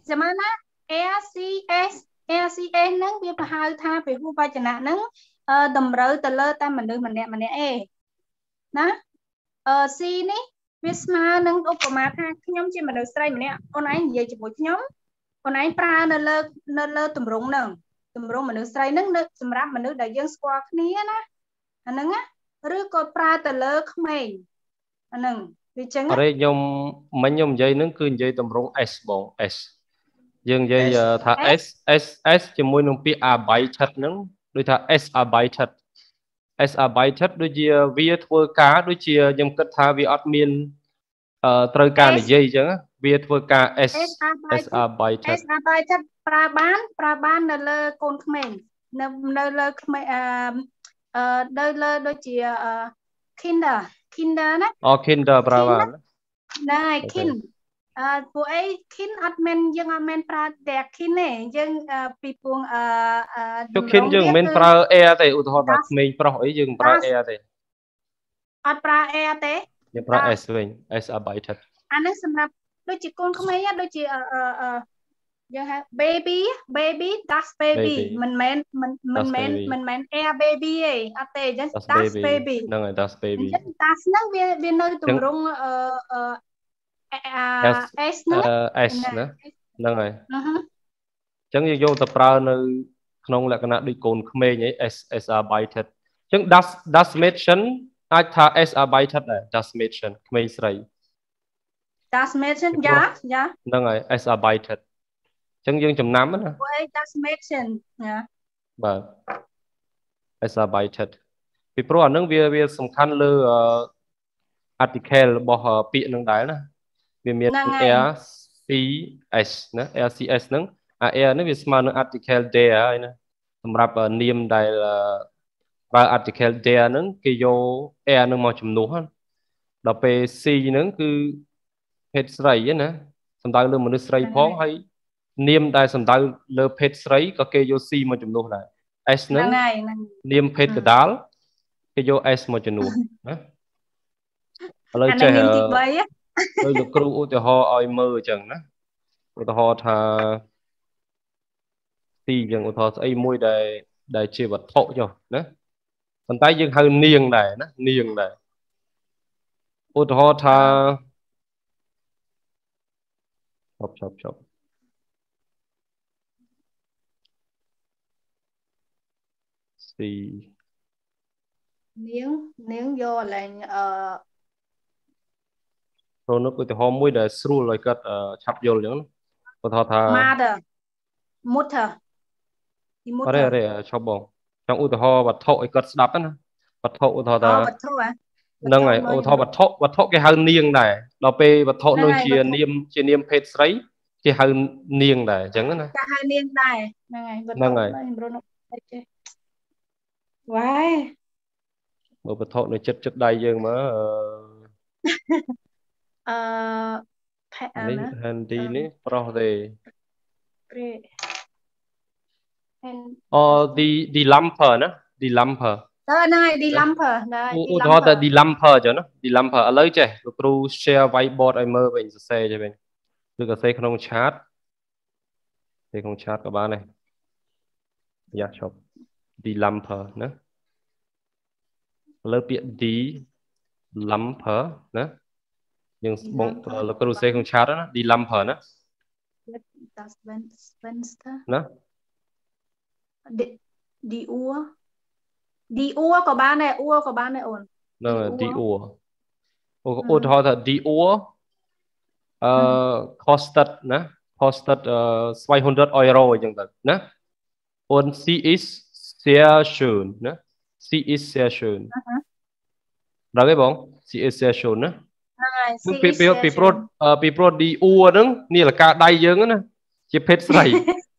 ចាំណា ACS ACS ហ្នឹងវាប្រហៅថាពហុវចនៈហ្នឹងតម្រូវទៅលើតែមនុស្សម្នាក់ម្នាក់ឯងណាអឺ C នេះវាស្មើនឹងឧបមាថាខ្ញុំជាមនុស្សស្រីម្នាក់អូនឯងនិយាយជាមួយខ្ញុំអូនឯងប្រើនៅលើនៅលើទម្រង់ហ្នឹង ទម្រង់មនុស្សស្រីហ្នឹងនៅសម្រាប់មនុស្សដែលយើងស្គាល់គ្នាណាអាហ្នឹងណាឬក៏ប្រើទៅលើក្មេងអាហ្នឹងវាចឹងអរេខ្ញុំមិញខ្ញុំនិយាយហ្នឹងគឺនិយាយទម្រង់ S បង S យើងនិយាយថា S S S ជាមួយនឹងពាក្យ arbeitet ហ្នឹងដូចថា S arbeitet S arbeitet ដូចជាវាធ្វើការដូចជាខ្ញុំគិតថាវាអត់មានអឺត្រូវការនិយាយអញ្ចឹង វាធ្វើការ S S arbeitet S arbeitet ប្រើបានប្រើបាននៅលើកូនក្មេងនៅនៅលើក្មេងអឺអឺនៅលើដូចជា kinder kinder ណាអូ kinder ប្រើបានហ្នឹងហើយ kin អឺពួកអី kin អត់មែនយើងអត់មែនប្រើតែ kin ទេយើងពីពួងអឺជុក kin យើងមិនមែនប្រើ air ទេឧទាហរណ៍ថាក្មេងប្រុសអីយើងប្រើ air ទេអត់ប្រើ air ទេយើងប្រើ s វិញ s arbeitet អានឹងសម្រាប់ ដូចជាកូនក្មេងដូចជាអឺយើងហៅ baby baby das baby មិនមែនមិនមិនមែនមិនមែន air baby ទេអត់ទេអញ្ចឹង das baby ហ្នឹងហើយ das អ baby ញ្ចឹង das ហ្នឹងវាវានៅទម្រង់អឺអឺ S ហ្នឹង S ណាហ្នឹងហើយអឺហឺអញ្ចឹងយើងយកទៅប្រើនៅ ក្នុងលក្ខណៈដូចកូនក្មេងអី S S arbeitet អញ្ចឹង das das Mädchen អាចថា S arbeitet ដែរ das Mädchen ក្មេងស្រី das Mädchen យ៉ាយ៉ាហ្នឹងហើយ S arbeitet អញ្ចឹងយើងចំណាំណាពួកអី das Mädchen យ៉ាបាទ S arbeitet ពីព្រោះអានឹងវាវាសំខាន់លើ article របស់ពាក្យនឹងដែរណាវាមាន R C S ណា R C S ហ្នឹងអា R នេះវាស្មើនឹង article there ហើយណាសម្រាប់នាមដែលប្រើ article there ហ្នឹងគេយក R ហ្នឹងមកជំនួសដល់ពេល C ហ្នឹងគឺ ភេទស្រីណាសំដៅលើមនុស្សស្រីផងហើយនាមដែលសំដៅលើភេទស្រីក៏គេយក C មកជំនួសដែរ S ហ្នឹងនាមភេទកដាលគេយក S មកជំនួសណាឥឡូវចេះដោយលោកគ្រូឧទាហរណ៍ឲ្យមើលអញ្ចឹងណាឧទាហរណ៍ថាទីអញ្ចឹងឧទាហរណ៍ស្អីមួយដែលដែលជាវត្ថុចុះណាប៉ុន្តែយើងហៅនាងដែរណានាងដែរឧទាហរណ៍ថា ឈប់ឈប់ឈប់ស៊ីនាងនាងយកកន្លែងអឺព្រោះនោះឧទាហរណ៍មួយដែលស្រួលឲ្យគាត់ឆាប់យល់អញ្ចឹងឧទាហរណ៍ថា mother mother ទី mother អរេឈប់បងចង់ឧទាហរណ៍វត្ថុឲ្យគាត់ស្ដាប់ណាវត្ថុឧទាហរណ៍ថាវត្ថុហ៎ ហ្នឹងហើយឧទាហរណ៍វត្ថុវត្ថុគេហៅនាងដែរដល់ពេលវត្ថុនោះជានាមជានាមភេទស្រីគេហៅនាងដែរអញ្ចឹងណាគេហៅនាងដែរហ្នឹងហើយហ្នឹងហើយវ៉ាយមើលវត្ថុនៅចិត្តចិត្តដៃយើងមើលអឺផែនេះ handy នេះប្រុសទេព្រេអូ the the lamper ណា the lamper តើហ្នឹងហើយ the lamper ដែរឧទាហរណ៍តែ the lamper ចឹងណា the lamper ឥឡូវចេះលោកគ្រូ share whiteboard ឲ្យមើលវិញសរសេរចេះវិញឬក៏សរសេរក្នុង chat សរសេរក្នុង chat ក៏បានដែរយ៉ាឈប់ the lamper ណាលើពាក្យ the lamper ណាយើងបងលោកគ្រូសេក្នុងឆាតណា the lamper ណា das Fenster ណា die Uhr die Uhr ក៏បានដែរ Uhr ក៏បានដែរអូនហ្នឹង die Uhr ឧទាហរណ៍ថា die Uhr អឺ costed ណា costed 200 euro អញ្ចឹងទៅណា und sie ist sehr schön ណា sie ist sehr schön ដល់ទេបង sie ist sehr schön ណាពីពីពីប្រូតពីប្រូតឌីអ៊ូហ្នឹងនាឡិកាដៃយើងណាជាភេទស្រី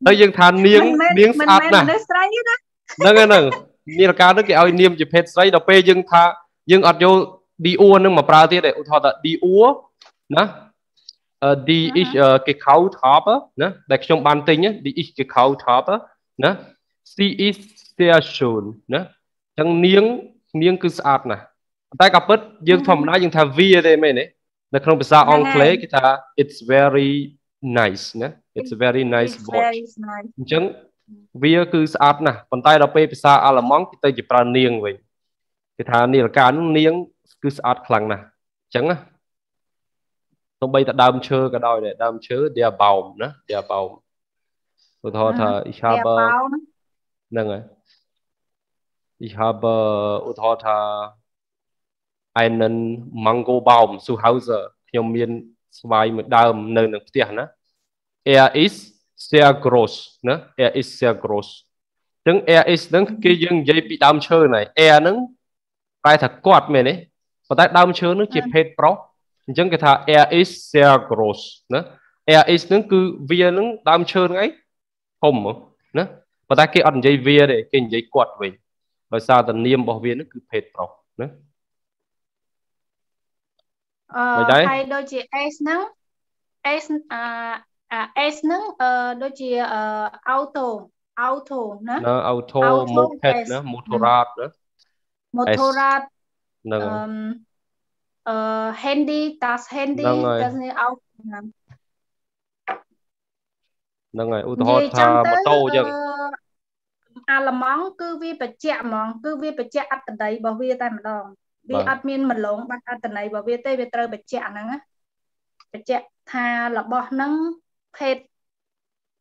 ហើយយើងថានាងនាងស្អាតណាស់ស្រីណាហ្នឹងហ្នឹង នាឡិកាហ្នឹងគេឲ្យនាមជាភេទស្រីដល់ពេលយើងថាយើងអត់យកឌីអ៊ូហ្នឹងមកប្រើទៀតទេឧទាហរណ៍ថាឌីអ៊ូណា die ich gekauft habe ណាដែលខ្ញុំបានទិញ die ich gekauft habe ណា sie ist sehr schön ណាអញ្ចឹងនាងនាងគឺស្អាតណាស់តែក៏ពិតយើងធម្មតាយើងថាវាទេមែនទេនៅក្នុងភាសាអង់គ្លេសគេថា it's very nice ណា it's a very nice watch អញ្ចឹង វាគឺស្អាតណាស់ប៉ុន្តែដល់ពេលភាសាអាល្លឺម៉ង់គេទៅជាប្រើនាងវិញគេថានាឡិកានោះនាង គឺស្អាតខ្លាំងណាស់អញ្ចឹងណាទោះបីតែដើមឈើក៏ដោយដែរដើមឈើ der Baum ណា der Baum ឧទាហរណ៍ថា ich habe ហ្នឹងហើយ ich habe ឧទាហរណ៍ថា einen mango baum zu Hause ខ្ញុំមានស្វាយមួយដើមនៅនឹងផ្ទះណា er ist sehr groß ណា er ist sehr groß អញ្ចឹង er is ហ្នឹងគេយើងនិយាយពីដើមឈើណែ er ហ្នឹងប្រែថាគាត់មែនទេប៉ុន្តែដើមឈើហ្នឹងជាភេទប្រុសអញ្ចឹងគេថា er is sehr groß ណា er is ហ្នឹងគឺវាហ្នឹងដើមឈើហ្នឹងអីធំណាប៉ុន្តែគេអត់និយាយវាទេគេនិយាយគាត់វិញដោយសារតែនាមរបស់វាហ្នឹងគឺភេទប្រុសណាអឺហើយដូចជា S ហ្នឹង S អា អា S ហ្នឹងអឺដូចជាអឺ auto auto ណាណា auto moped ណា motorrad ណា motorrad ហ្នឹងអឺ handy das handy das នេះ auto ណាហ្នឹងហើយឧទាហរណ៍ថាម៉ូតូអញ្ចឹងអាឡម៉ង់គឺវាបច្ចៈហ្មង គឺវាបច្ចៈអត្តន័យរបស់វាតែម្ដងវាអត់មានមលងបាត់អត្តន័យរបស់វាទេវាត្រូវបច្ចៈហ្នឹងណាបច្ចៈថារបស់ហ្នឹង ភេទ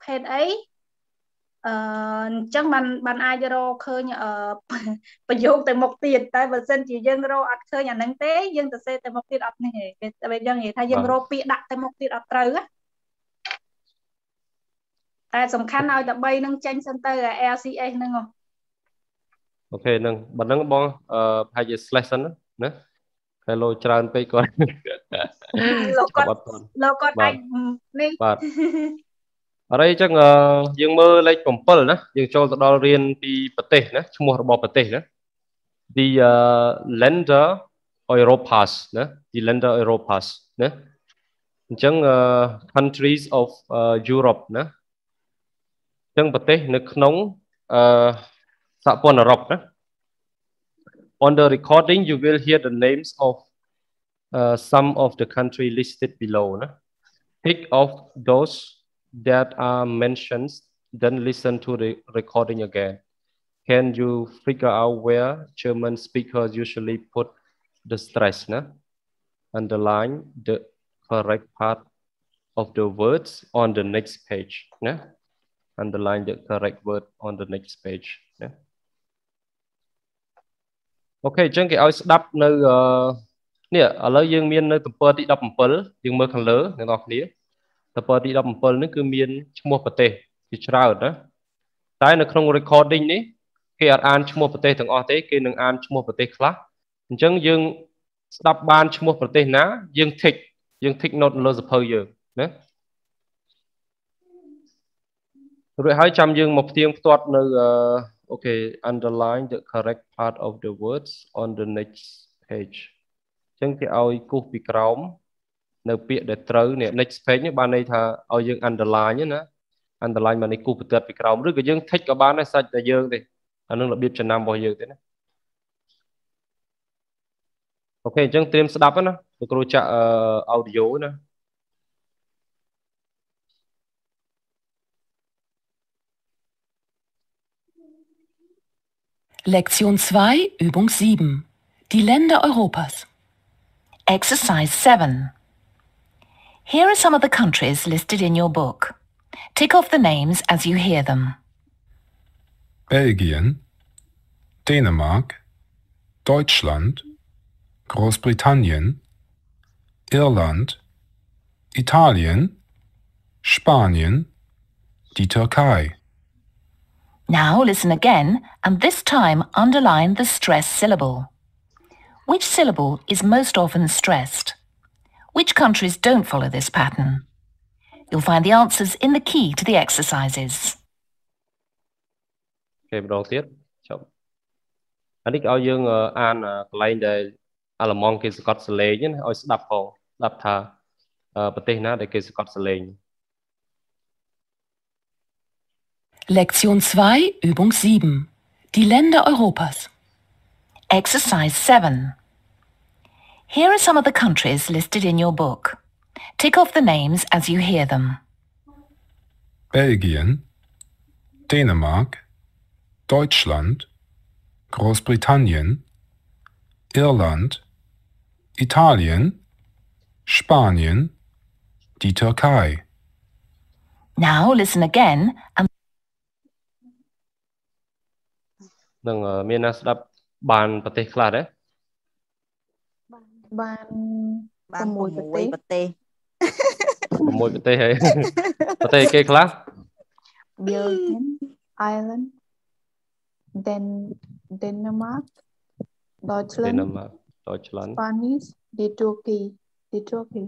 ភេទអីអឺអញ្ចឹងបានបានអាចរកឃើញអឺប្រយោគទៅមុខទៀតតែបើសិនជាយើងរកអត់ឃើញអាហ្នឹងទេយើងទៅសេទៅមុខទៀតអត់នេះទេតែយើងនិយាយថាយើងរកពាក្យដាក់ទៅមុខទៀតអត់ត្រូវណាតែសំខាន់ឲ្យតែ3នឹងចេញសិនទៅ LCS ហ្នឹងអូខេហ្នឹងបើហ្នឹងបងអឺប្រហែលជា slash សិនណា ហើយលោច្រើនពេកគាត់លោកគាត់លោកគាត់អាចនេះបាទអរិយអញ្ចឹងយើងមើលលេខ7ណាយើងចូលទៅដល់រៀនពីប្រទេសណាឈ្មោះរបស់ប្រទេសណា the uh, lender Europas ណា the lender Europas ណាអញ្ចឹង countries of uh, Europe ណាអញ្ចឹងប្រទេសនៅក្នុងអឺសហព័ន្ធអឺរ៉ុបណា On the recording you will hear the names of uh, some of the country listed belowนะ Pick of those that are mentioned then listen to the recording again Can you figure out where German speakers usually put the stress na? Underline the correct part of the words on the next page. Na? underline the correct word on the next page ណា អូខេអញ្ចឹងគេឲ្យស្ដាប់នៅនេះឥឡូវយើងមាននៅទំព័រទី17យើងមើលខាងលើអ្នកនរគ្នាទំព័រទី17នេះគឺមានឈ្មោះប្រទេសជាច្រើនណាតែនៅក្នុង recording នេះគេអត់អានឈ្មោះប្រទេសទាំងអស់ទេគេនឹងអានឈ្មោះប្រទេសខ្លះអញ្ចឹងយើងស្ដាប់បានឈ្មោះប្រទេសណា យើង tick យើង tick note នៅលើសភៅយើងណារួចហើយចាំយើងមកផ្ទៀងផ្ទាត់នៅ អូខេ underline the correct part of the words on the next page អញ្ចឹងគេឲ្យគូសពីក្រោមនៅពាក្យដែលត្រូវនេះ next page នេះបានន័យថាឲ្យយើង underline ណា underline មកនេះគូសបន្ទាត់ពីក្រោមឬក៏យើង tick ក៏បានដែរសាច់តែយើងទេអានឹងរបៀបចំណាំរបស់យើងទេណាអូខេអញ្ចឹងត្រៀមស្ដាប់ណាលោកគ្រូចាក់ audio ណា Lektion 2, Übung 7. Die Länder Europas. Exercise 7. Here are some of the countries listed in your book. Tick off the names as you hear them. Belgien, Dänemark, Deutschland, Großbritannien, Irland, Italien, Spanien, die Türkei. Now listen again and this time underline the stress syllable. Which syllable is most often stressed? Which countries don't follow this pattern? You'll find the answers in the key to the exercises. គេម្ដងទៀតចប់អានេះឲ្យយើងអានកន្លែងដែលអាឡម៉ង់គេសកត់សលេងណាឲ្យស្ដាប់ផងស្ដាប់ថាប្រទេសណាដែលគេសកត់សលេង Lektion 2, Übung 7. Die Länder Europas. Exercise 7. Here are some of the countries listed in your book. Tick off the names as you hear them. Belgien, Dänemark, Deutschland, Großbritannien, Irland, Italien, Spanien, die Türkei. Now listen again and នឹងមានណាស្ដាប់បានប្រទេសខ្លះដែរបានបាន6ប្រទេសប្រទេស6ប្រទេសហើយប្រទេសគេខ្លះ Belgium Ireland then Denmark Deutschland Denmark Deutschland Spanish die Turkey die Turkey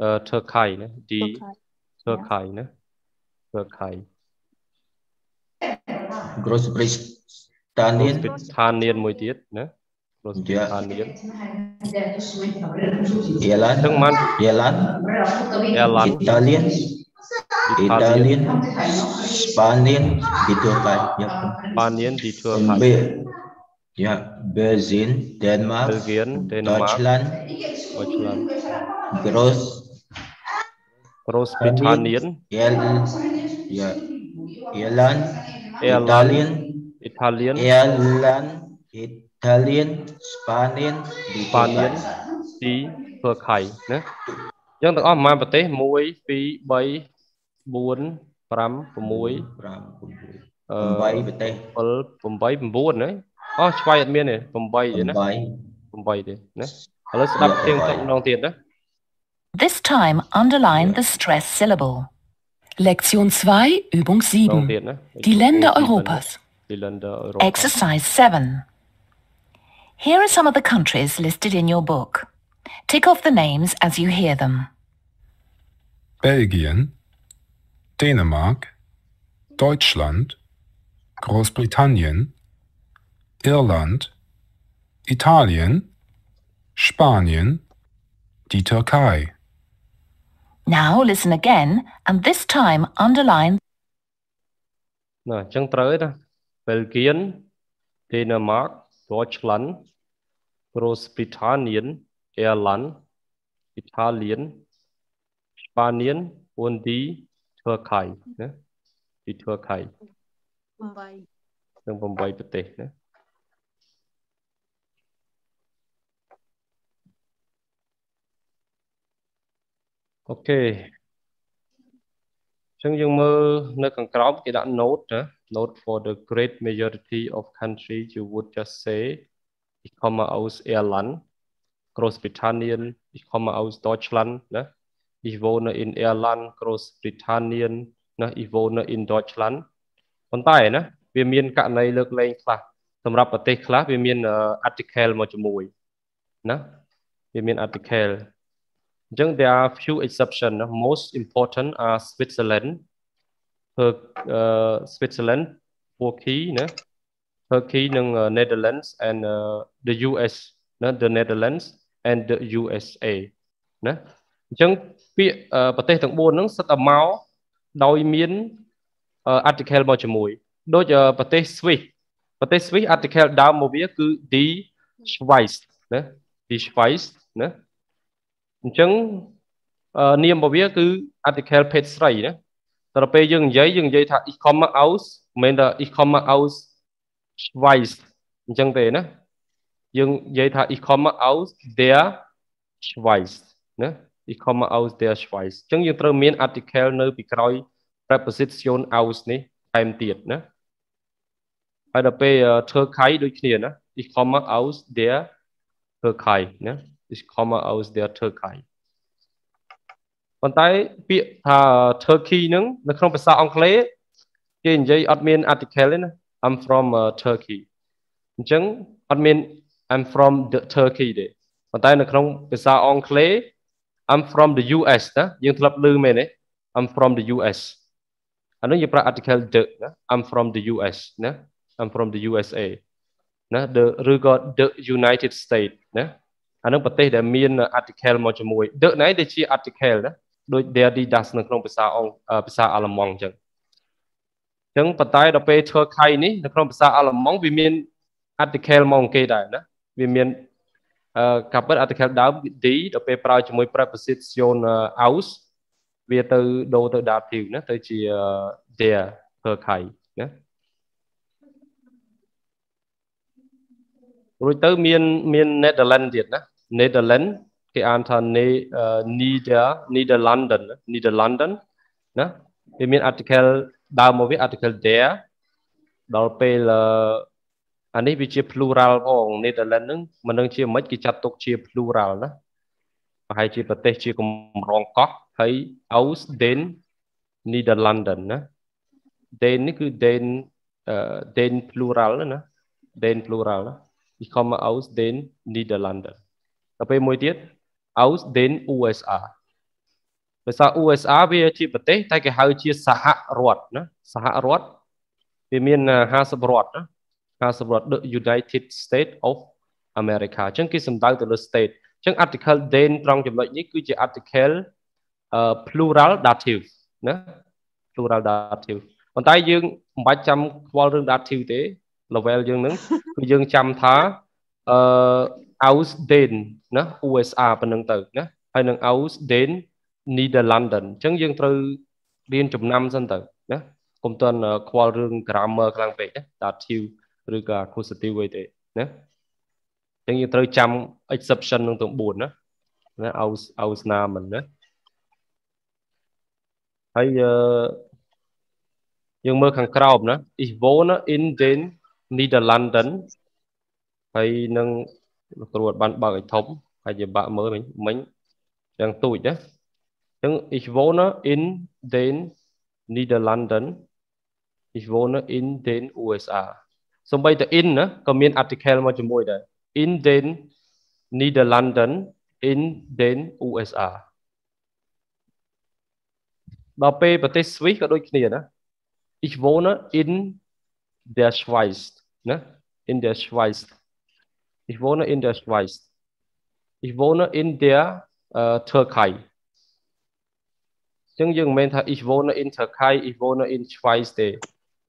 អឺ Turkey ណា die Turkey ណា Turkey Großbritannien តានៀនឋានៀនមួយទៀតណាព្រោះឋានៀនអៀឡានហ្នឹងមិនអៀឡានអៀឡានអ៊ីតាលៀនអ៊ីតាលៀនស្ប៉ានៀនទីទួកាយ៉ាស្ប៉ានៀនទីទួកាបេយ៉ាបេហ្ស៊ីនដេនម៉ាក Belgien Denmark Deutschland Deutschland Groß Großbritannien Yeah. Ireland, Ireland Italian, Italian Ireland, Italian, Spanish, ស្ប៉ានៀនទីធ្វើខៃណាអញ្ចឹងទាំងអស់ប្រហែលប្រទេស1 2 3 4 5 6 5 6 អឺ 8ប្រទេស 7 8 9ណាអស់ឆ្វៃអត់មានទេ8ទេណា 8 8ទេណាឥឡូវស្ដាប់ទៀងទឹកម្ដងទៀតណា This time underline the stress syllable. Lektion 2, Übung ម្ដង 7. ទៀតណា Die Länder Europas. Die Länder Europas Exercise 7. Here are some of the countries listed in your book. Tick off the names as you hear them. Belgien, Dänemark, Deutschland, Großbritannien, Irland, Italien, Spanien, die Türkei. Now listen again and this time underline ណាអញ្ចឹងត្រូវទេណា Belgian Denmark Deutschland Großbritannien Irland Italien Spanien und die Türkei ណា die Türkei 8នឹង8ប្រទេសណាអូខេអញ្ចឹងយើងមើលនៅខាងក្រោមគេដាក់ note ណា note for the great majority of countries you would just say ich komme aus Irland Großbritannien ich komme aus Deutschland ណា ich wohne in Irland Großbritannien ណា ich wohne in Deutschland ប៉ុន្តែណាវាមានករណីលើកលែងខ្លះសម្រាប់ប្រទេសខ្លះវាមាន article មកជាមួយណាវាមាន article អញ្ចឹង there are few exception ណា most important are Switzerland per uh, Switzerland Turkey ណា Turkey និង Netherlands and uh, the US ណា the Netherlands and the USA ណាអញ្ចឹងពាក្យប្រទេសទាំង4ហ្នឹងសិតតែមកដោយមាន article មកជាមួយដូចប្រទេស Swiss ប្រទេស Swiss article ដើមមកវាគឺ die Schweiz ណា die Schweiz ណាអញ្ចឹងនាមរបស់វាគឺ article ភេទស្រីណា ដល់ពេលយើងនិយាយយើងនិយាយថា ich komme aus មិនមែនថា ich komme aus Schweiz អញ្ចឹងទេណាយើងនិយាយថា ich komme aus der Schweiz ណា ich komme aus der Schweiz អញ្ចឹងយើងត្រូវមាន article នៅពីក្រោយ preposition aus នេះថែមទៀតណាហើយដល់ពេលធ្វើខៃដូចគ្នាណា ich komme aus der Türkei ណា ich komme aus der Türkei ប៉ុន្តែពាក្យថា Turkey ហ្នឹងនៅក្នុងភាសាអង់គ្លេសគេនិយាយអត់មាន article ទេណា I'm from uh, Turkey អញ្ចឹងអត់មាន I'm from the Turkey ទេប៉ុន្តែនៅក្នុងភាសាអង់គ្លេស I'm from the US ណាយើងធ្លាប់ឮមែនទេ I'm from the US អានោះយើងប្រើ article the ណា I'm from the US ណា I'm from the USA ណា the ឬក៏ the United States ណាអានឹងប្រទេសដែលមាន article មកជាមួយ the ណៃដែលជា article ណា ដូច there die das នៅក្នុងភាសាអង់ភាសាអាល្លឺម៉ង់អញ្ចឹងអញ្ចឹងប៉ុន្តែដល់ពេលធ្វើខៃនេះនៅក្នុងភាសាអាល្លឺម៉ង់វាមាន article មកគេដែរណាវាមានអឺកាពិត article ដើម die ដល់ពេលប្រើជាមួយ preposition aus វាទៅដូរទៅ dative ណាទៅជា there ធ្វើខៃណារួចទៅមានមាន Netherlands ទៀតណា Netherlands គេអានថា Neder Nederlanden Nederlanden ណាវាមាន article ដើមមកវា article there ដល់ពេលអានេះវាជា plural ផង Netherlands ហ្នឹងមិនដឹងជាមិនគេចាត់ទុកជា plural ណាប្រហែលជាប្រទេសជាកម្រងកោះហើយ aus den Niederlanden ណា den នេះគឺ den den plural ណា den plural ណា ich komme aus den Niederlanden ដល់ពេលមួយទៀត aus den USA ភាសា USA វាជាប្រទេសតែគេហៅជាសហរដ្ឋណាសហរដ្ឋវាមាន50រដ្ឋណា50រដ្ឋ the United States of America អញ្ចឹងគេសំដៅទៅលើ state អញ្ចឹង article den ត្រង់ចំណុចនេះគឺជា article plural dative ណា plural dative ប៉ុន្តែយើងមិនបាច់ចាំខ្វល់រឿង dative ទេ level យើងនឹងគឺយើងចាំថាអឺ aus den ណា USA ប៉ុណ្ណឹងទៅណាហើយនឹង aus den Netherlands អញ្ចឹងយើងត្រូវរៀនចំណាំសិនទៅណាកុំតន់ខ្វល់រឿង grammar ខ្លាំងពេកណា dative ឬក៏ accusative អីទេណាអញ្ចឹងយើងត្រូវចាំ exception នឹងទាំង4ណាណា aus Ausnahmen ណាហើយអឺយើងមើលខាងក្រោមណា ich wohne in den Niederlanden ហើយនឹង គ្រូអត់បានបើកឲ្យធំហើយជាបាក់មើលមិញមិញយ៉ាងទូចណាអញ្ចឹង ich wohne in den Niederlanden ich wohne in den USA សំបីតែ in ណាក៏មាន article មកជាមួយដែរ in den Niederlanden in den USA ដល់ពេលប្រទេស Swiss ក៏ដូចគ្នាណា ich wohne in der Schweiz ណា in der Schweiz ich wohne in der Schweiz ich wohne in der uh, Türkei ចឹងយើងមិនមែនថា ich wohne in Türkei ich wohne in Schweiz ទេ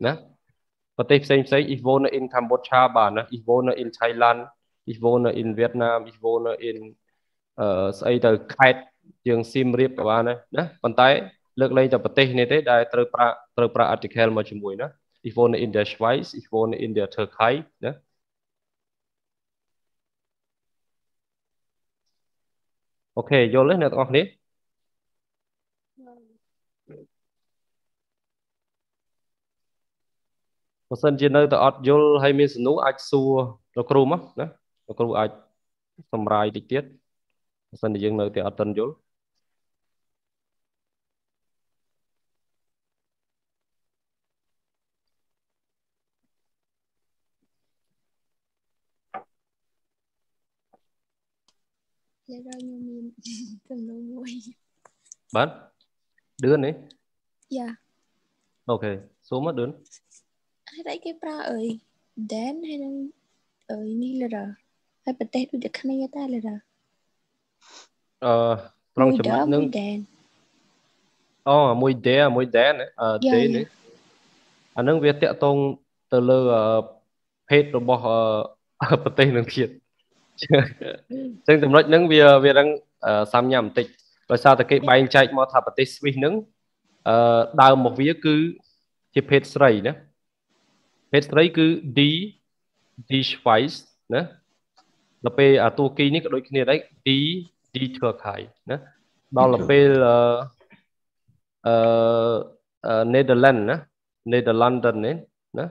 ណាប្រទេសផ្សេងផ្សេង ich wohne in Cambodia បានណា ich wohne in Thailand ich wohne in Vietnam ich wohne in អឺស្អីទៅខេត្តយើងសៀមរាបក៏បានដែរណាប៉ុន្តែ លើកលែងតែប្រទេសនេះទេដែលត្រូវប្រើត្រូវប្រើ article មកជាមួយណា ich wohne in der Schweiz ich wohne in der Türkei ណា អូខេយល់ទេអ្នកទាំងអស់គ្នាបើសិនជានៅតែអត់យល់ហើយមានសំណួរអាចសួរលោកគ្រូមកណាលោកគ្រូអាចសម្រាយតិចទៀតបើសិនជាយើងនៅតែអត់ទាន់យល់លេខ ខ្ញុំមានសំណួរមួយបាទឌឿននេះយ៉ាអូខេសួរមកឌឿនហេតុអីគេប្រើអី Dan ហើយនឹងអីនេះលរហើយប្រទេសដូចតែគ្នាតែលរអឺត្រង់ចំណុចនឹងអូមួយ D មួយ Dan អឺ D នេះអានឹងវាតាក់ទងទៅលើភេទរបស់ប្រទេសនឹងទៀត ចឹងចំណុចហ្នឹងវាវារឹងសាំញ៉ាំបន្តិចដោយសារតែគេបែងចែកមកថាប្រទេសស្វីសហ្នឹងអឺដើមមកវាគឺជាភេទស្រីណាភេទស្រីគឺ D D Schweiz ណាដល់ពេលអាតួគីនេះក៏ដូចគ្នាដែរ D D Turkey ណាដល់ទៅពេលអឺអឺ Netherlands ណា Netherlands នេះណា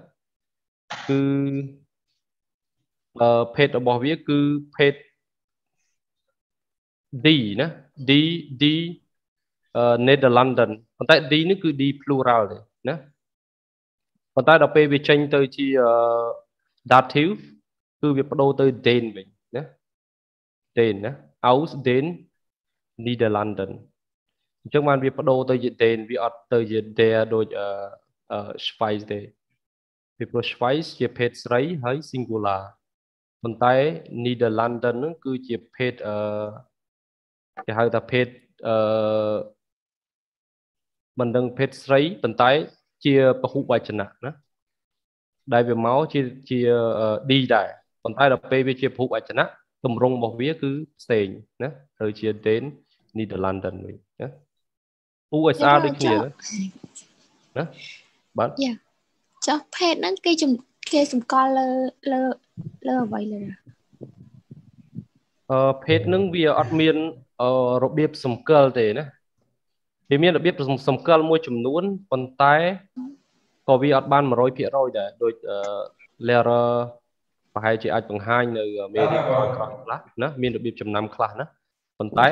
គឺ ភេទរបស់វាគឺភេទ D ណា D D Netherlands ប៉ុន្តែ D នេះគឺ D plural ទេណាប៉ុន្តែដល់ពេលវាចេញទៅជា dative គឺវាបដូរទៅ den វិញណា den ណា aus den Niederlanden អញ្ចឹងបានវាបដូរទៅជា den វាអត់ទៅជា der ដូចអឺ Schweiz ទេពីព្រោះ Schweiz ជាភេទស្រីហើយ singular ប៉ុន្តែ Netherlands ហ្នឹងគឺជាភេទអឺគេហៅថាភេទអឺមិនដឹងភេទស្រីប៉ុន្តែ ជាពហុវចនៈណាដែលវាមកជាជា D ដែរប៉ុន្តែដល់ពេលវាជាពហុវចនៈទម្រង់របស់វាគឺផ្សេងណាត្រូវជា Den Netherlands វិញណា USA ដូចគ្នាណាបាទចុះភេទហ្នឹងគេ គេសម្គាល់លើលើលើអ្វីលើអឺភេទហ្នឹងវាអត់មានរបៀបសម្គាល់ទេណាវាមានរបៀបសម្គាល់មួយចំនួនប៉ុន្តែក៏វាអត់បាន100%ដែរដូច Lehrer ប្រហែលជាអាចបង្ហាញនៅមេរៀនក្រោយៗខ្លះណាមានរបៀបចំណាំខ្លះណាប៉ុន្តែ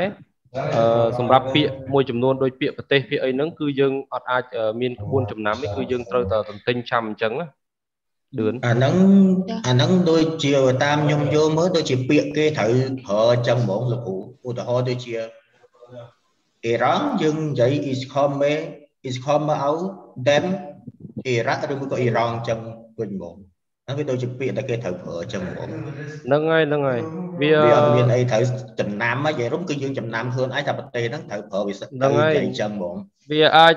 អឺសម្រាប់ពាក្យមួយចំនួនដូចពាក្យប្រទេសពាក្យអីហ្នឹងគឺយើងអត់អាចមានក្បួនចំណាំនេះគឺយើងត្រូវតែទន្ទិញចាំអញ្ចឹងណា លឿនអាហ្នឹងអាហ្នឹងដូចជាតាមខ្ញុំយល់មើលដូចជាពាក្យគេត្រូវប្រើអញ្ចឹងហ្មងលោកគ្រូឧទាហរណ៍ដូចជាអ៊ីរ៉ង់យើងនិយាយ is come is come out them អ៊ីរ៉ាក់ឬមួយក៏អ៊ីរ៉ង់អញ្ចឹងវិញហ្មងហ្នឹងវាដូចជាពាក្យដែលគេត្រូវប្រើអញ្ចឹងហ្មងហ្នឹងហើយហ្នឹងហើយវាវាអត់មានអីត្រូវចំណាំហ៎និយាយរំគឺយើងចំណាំខ្លួនឯងថាប្រទេសហ្នឹងត្រូវប្រើវាសហ្នឹងហើយអញ្ចឹងហ្មង វាអាច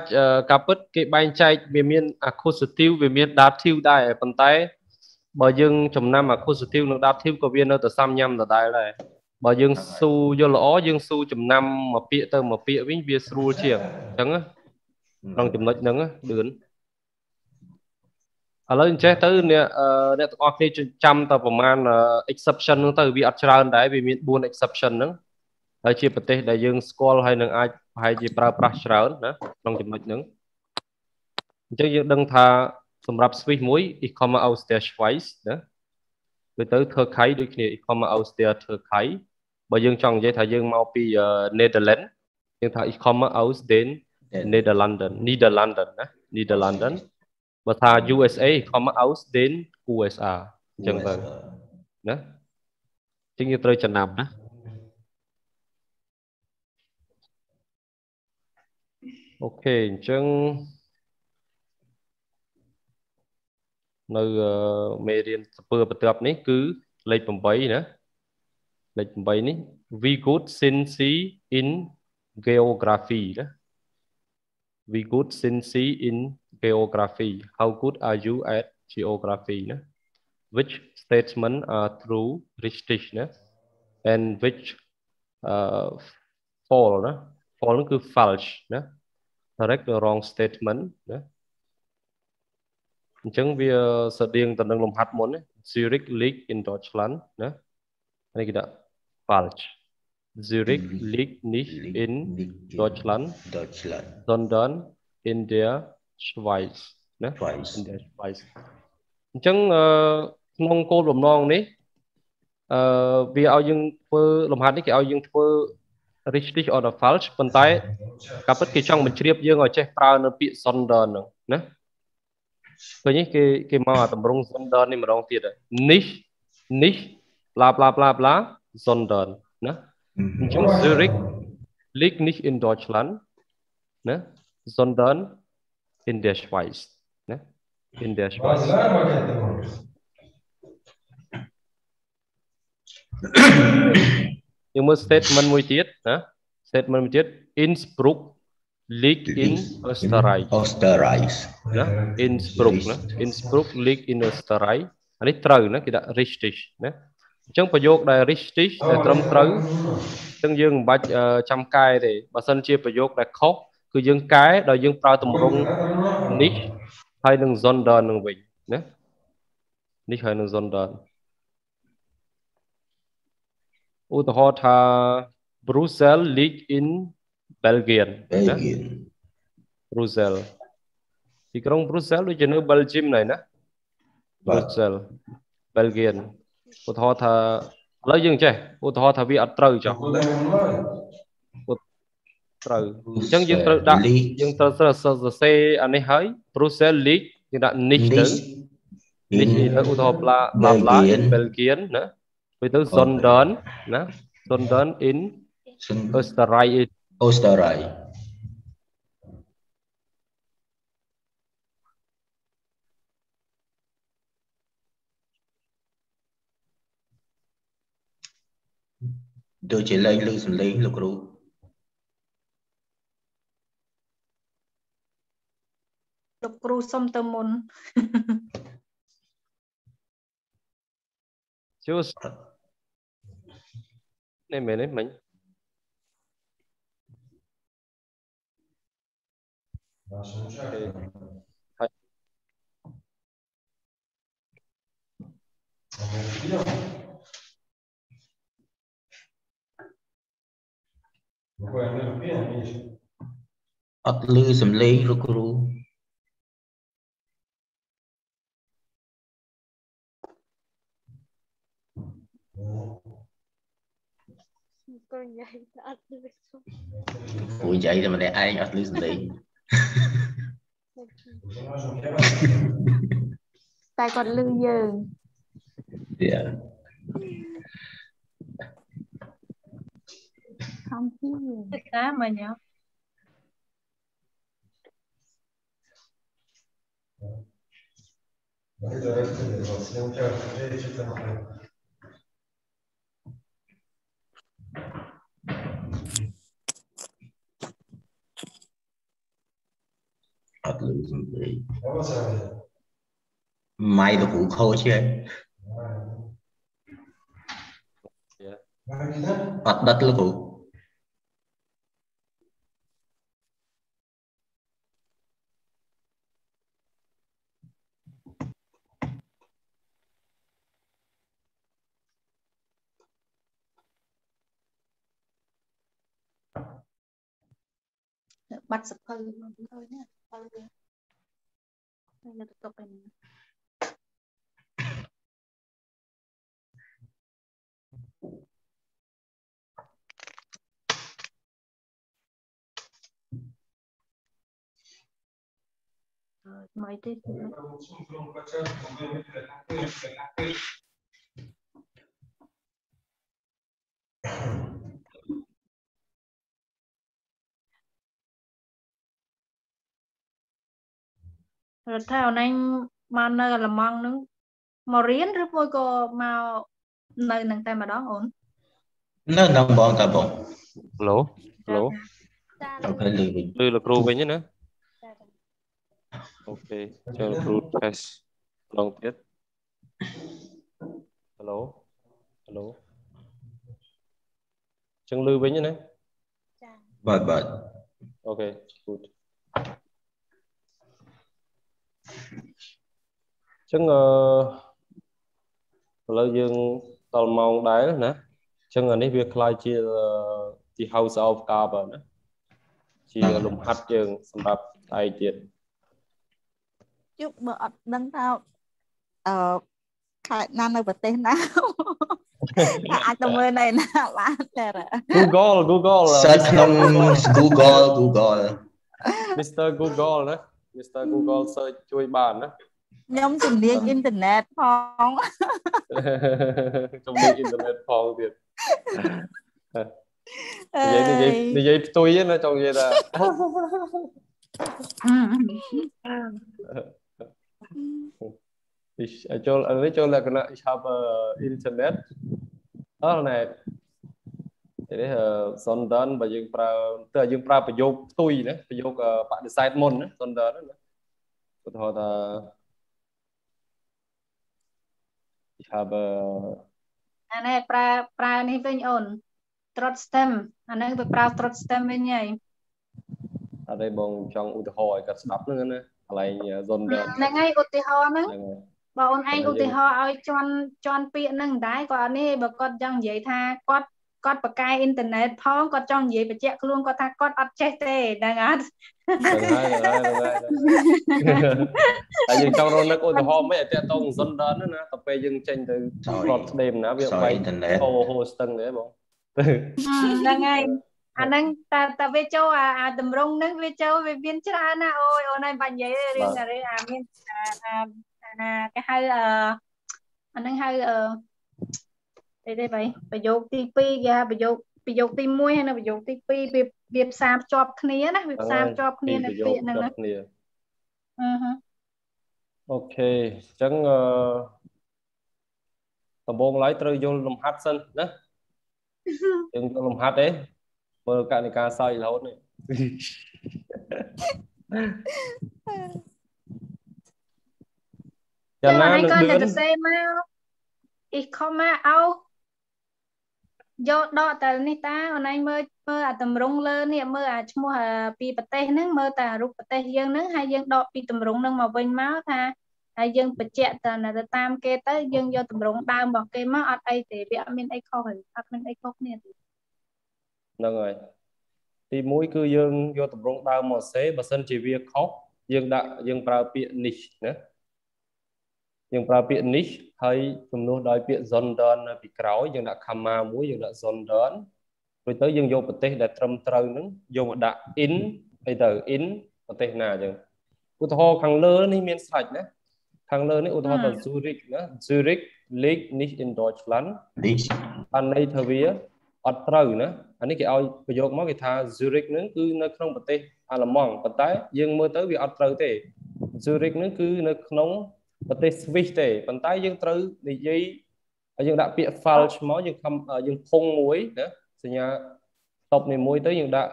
ការពិតគេបែងចែកវាមាន accusative វាមាន dative ដែរប៉ុន្តែ បើយើងចំណាំ accusative និង dative ក៏វានៅតែសាំញ៉ាំដដែលដែរបើយើងស៊ូយល់ល្អយើងស៊ូចំណាំមួយពាក្យទៅមួយពាក្យវិញវាស្រួលជាងអញ្ចឹងក្នុងចំណុចហ្នឹងឌឿនឥឡូវអញ្ចេះទៅអ្នកអ្នកទាំងអស់គ្នាចាំតែប្រហែល exception ហ្នឹងទៅវាអត់ច្រើនដែរវាមាន4 exception ហ្នឹង ហើយជាប្រទេសដែលយើងស្គាល់ហើយនឹងអាចប្រហែលជាប្រើប្រាស់ច្រើនណាក្នុងចំណុចហ្នឹងអញ្ចឹងយើងដឹងថាសម្រាប់ Swiss មួយ e-commerce Austria Schweiz ណាវាទៅ Turkey ដូចគ្នា e-commerce Austria Turkey បើយើងចង់និយាយថាយើងមកពី Netherlands យើងថា e-commerce Austria Netherlands Netherlands ណា Netherlands បើថា USA e-commerce Austria USA អញ្ចឹងទៅណាអញ្ចឹងយើងត្រូវចំណាំណា អូខេអញ្ចឹងនៅមេរៀនសពើបន្ទាប់នេះគឺលេខ8ណាលេខ8នេះ we good since in geography ណា we good since in geography how good are you at geography ណា which statement are true richtig ណា and which uh false ណា false គឺ false ណា correct or wrong statement ណាអញ្ចឹងវាស្តៀងទៅនឹងលំហាត់មុន Zurich League in Deutschland ណានេះគេដាក់ falsch Zurich liegt nicht in Deutschland Deutschland sondern in der Schweiz ណា Schweiz in der Schweiz អញ្ចឹងក្នុងគោលបំណងនេះអឺវាឲ្យយើងធ្វើលំហាត់នេះគេឲ្យយើងធ្វើ richtig or falsch ប៉ុន្តែការពិតគេចង់បញ្ជ្រាបយើងឲ្យចេះប្រើនៅពាក្យ sonder ហ្នឹងណាឃើញគេគេមកអាតម្រង sonder នេះម្ដងទៀត nicht nicht bla bla bla bla sondern ណាអញ្ចឹង Zurich liegt nicht in Deutschland ណា sondern in der Schweiz ណា in der Schweiz យើងមើល statement មួយទៀតណា statement មួយទៀត Innsbruck liegt in Österreich Österreich ណា Innsbruck ណា Innsbruck liegt in Österreich អានេះត្រូវណាគេដាក់ richtig ណាអញ្ចឹងប្រយោគដែល richtig ដែលត្រឹមត្រូវអញ្ចឹងយើងមិនបាច់ចាំកែទេបើសិនជាប្រយោគដែលខុសគឺយើងកែដោយយើងប្រើទម្រង់ nicht ហើយនឹង sonder នឹងវិញណា nicht ហើយនឹង sonder ឧទាហរណ៍ថា Brussels liegt in Belgium ណា Belgien Brussels ទីក្រុង Brussels ដូចជានៅ Belgium ហ្នឹងណា Brussels Belgium ឧទាហរណ៍ថាឥឡូវយើងចេះឧទាហរណ៍ថាវាអត់ត្រូវចុះត្រូវអញ្ចឹងយើងត្រូវដាក់យើងត្រូវសរសេរអានេះហើយ Brussels League យើងដាក់ nicht ទៅ nicht ទៅឧទាហរណ៍ bla bla bla in Belgium ណា ទៅទៅ sondern ណា sondern in Österreich Österreich ដូចជាលេងលើសំឡេងលោកគ្រូលោកគ្រូសុំទៅមុន Choose នេះ មែនទេមិញហើយ អត់លឺសំឡេងលោកគ្រូ cô nhảy đã được គ្រូនិយាយតែម្នាក់ឯងអត់លឺសំឡេងតែគា atlıyorsun burayı. May được cũng khô chứ ấy. Hoặc đất là cũng. bắt sập hơi thôi nhé ឡេងម៉ៃលោកគ្រូខូចហ៎អត់ដិតលោក គ្រូបាត់សភៅមើលនេះសភៅវានៅតុកឯនេះថ្មីទេរដ្ឋាអនឡាញមកនៅអាឡម៉ង់នឹងមករៀនឬមួយក៏មកនៅនឹងតែម្ដងអូននៅនឹងបងតាបងឡូឡូអូខេលឺវិញលឺលោកគ្រូវិញណាអូខេចូលគ្រូ test ឡងទៀត Hello Hello ចឹងលឺវិញណាចាបាទបាទអូខេ good ចឹងអឺឥឡូវយើងដល់ម៉ោងដែរណាចឹងអានេះវាคล้ายជាទី house of carb ណាជាលំហាត់យើងសម្រាប់ឯទៀតជប់បើអត់ដឹងថាអឺខេត្តណានៅប្រទេសណាអាចទៅមើលនៅណាបានតែ Google Google search ក្នុង Google Google Mr Google ណា Mr Google search ជួយបានណា ខ្ញុំជំនាញអ៊ីនធឺណិតផងជំនាញអ៊ីនធឺណិតផងទៀតនិយាយនិយាយនិយាយផ្ទុយណាចង់និយាយថា ich ចូលនេះចូលលក្ខណៈ ich habe Internet អរណែនេះ sondern បើយើងប្រើតើយើងប្រើប្រយោគផ្ទុយណាប្រយោគបដិសេធមុនណា sondern ណាឧទាហរណ៍ថា ich habe អានេះប្រើប្រើនេះវិញអូន trotzdem អានេះទៅប្រើ trotzdem វិញហើយអត់ទេបងចង់ឧទាហរណ៍ឲ្យគាត់ស្ដាប់ហ្នឹងណាកន្លែង sondern ហ្នឹងហើយឧទាហរណ៍ហ្នឹងបើអូនឯងឧទាហរណ៍ឲ្យជន់ជន់ពាក្យហ្នឹងដែរគាត់អត់នេះបើគាត់ចង់និយាយថាគាត់ គាត់បកកាយអ៊ីនធឺណិតផងគាត់ចង់និយាយបញ្ជាក់ខ្លួនគាត់ថាគាត់អត់ចេះទេដឹងអត់ហើយយើងចង់រនឹកឧទាហរណ៍មិនឲ្យតាក់តងសុនដល់ណាទៅពេលយើងចេញទៅរត់ស្ដេមណាវាបែកអ៊ីនធឺណិតហូហូស្ទឹងទេបងហ្នឹងហើយអាហ្នឹងតែតែវាចូលអាអាតម្រងហ្នឹងវាចូលវាមានច្រើនណាអូយអូនឯងបាញ់និយាយរឿងរឿងអាមានអាអាគេហៅអឺអាហ្នឹងហៅអឺ អីទេបាយប្រយោគទី2គេហៅប្រយោគប្រយោគទី1ហើយនៅប្រយោគទី2វាវាផ្សារភ្ជាប់គ្នាណាវាផ្សារភ្ជាប់គ្នានៅពាក្យហ្នឹងណាអឺហឺអូខេអញ្ចឹងអឺដំបូងឡើយត្រូវយល់លំហាត់សិនណាយើងយល់លំហាត់ទេមើលកណិកាសើចរហូតនេះយ៉ាងណានឹងឌឿន Ich komme auch យកដកតែនេះតាអូនឯងមើលមើលអាតម្រងលើនេះមើលអាឈ្មោះពីប្រទេសហ្នឹងមើលតែរូបប្រទេសយើងហ្នឹងហើយយើងដកពីតម្រងហ្នឹងមកវិញមកថាហើយយើងបញ្ជាក់ទៅតាមគេទៅយើងយកតម្រងដើមរបស់គេមកអត់អីទេវាអត់មានអីខុសទេអត់មានអីខុសគ្នាទេហ្នឹងហើយទី1គឺយើងយកតម្រងដើមមកសេបើសិនជាវាខុសយើងដាក់យើងប្រើពាក្យនេះណា យើងប្រើពាក្យនេះហើយជំនួសដោយពាក្យ sondern នៅពីក្រោយយើងដាក់ comma មួយយើងដាក់ sondern រួចទៅយើងយកប្រទេសដែលត្រឹមត្រូវហ្នឹងយកមកដាក់ in អីទៅ in ប្រទេសណាអញ្ចឹងឧទាហរណ៍ខាងលើនេះមានស្រេចណាខាងលើនេះឧទាហរណ៍ថា Zurich ណា Zurich liegt nicht in Deutschland បានន័យថាវាអត់ត្រូវណាអានេះគេឲ្យប្រយោគមកគេថា Zurich នឹងគឺនៅក្នុងប្រទេសអាល្លឺម៉ង់ប៉ុន្តែយើងមើលទៅវាអត់ត្រូវទេ Zurich នឹងគឺនៅក្នុង ប្រទេស Swiss ទេប៉ុន្តែយើងត្រូវនិយាយយើងដាក់ពាក្យ false មកយើងខំយើងភុងមួយណាសញ្ញាតបនេះមួយទៅយើងដាក់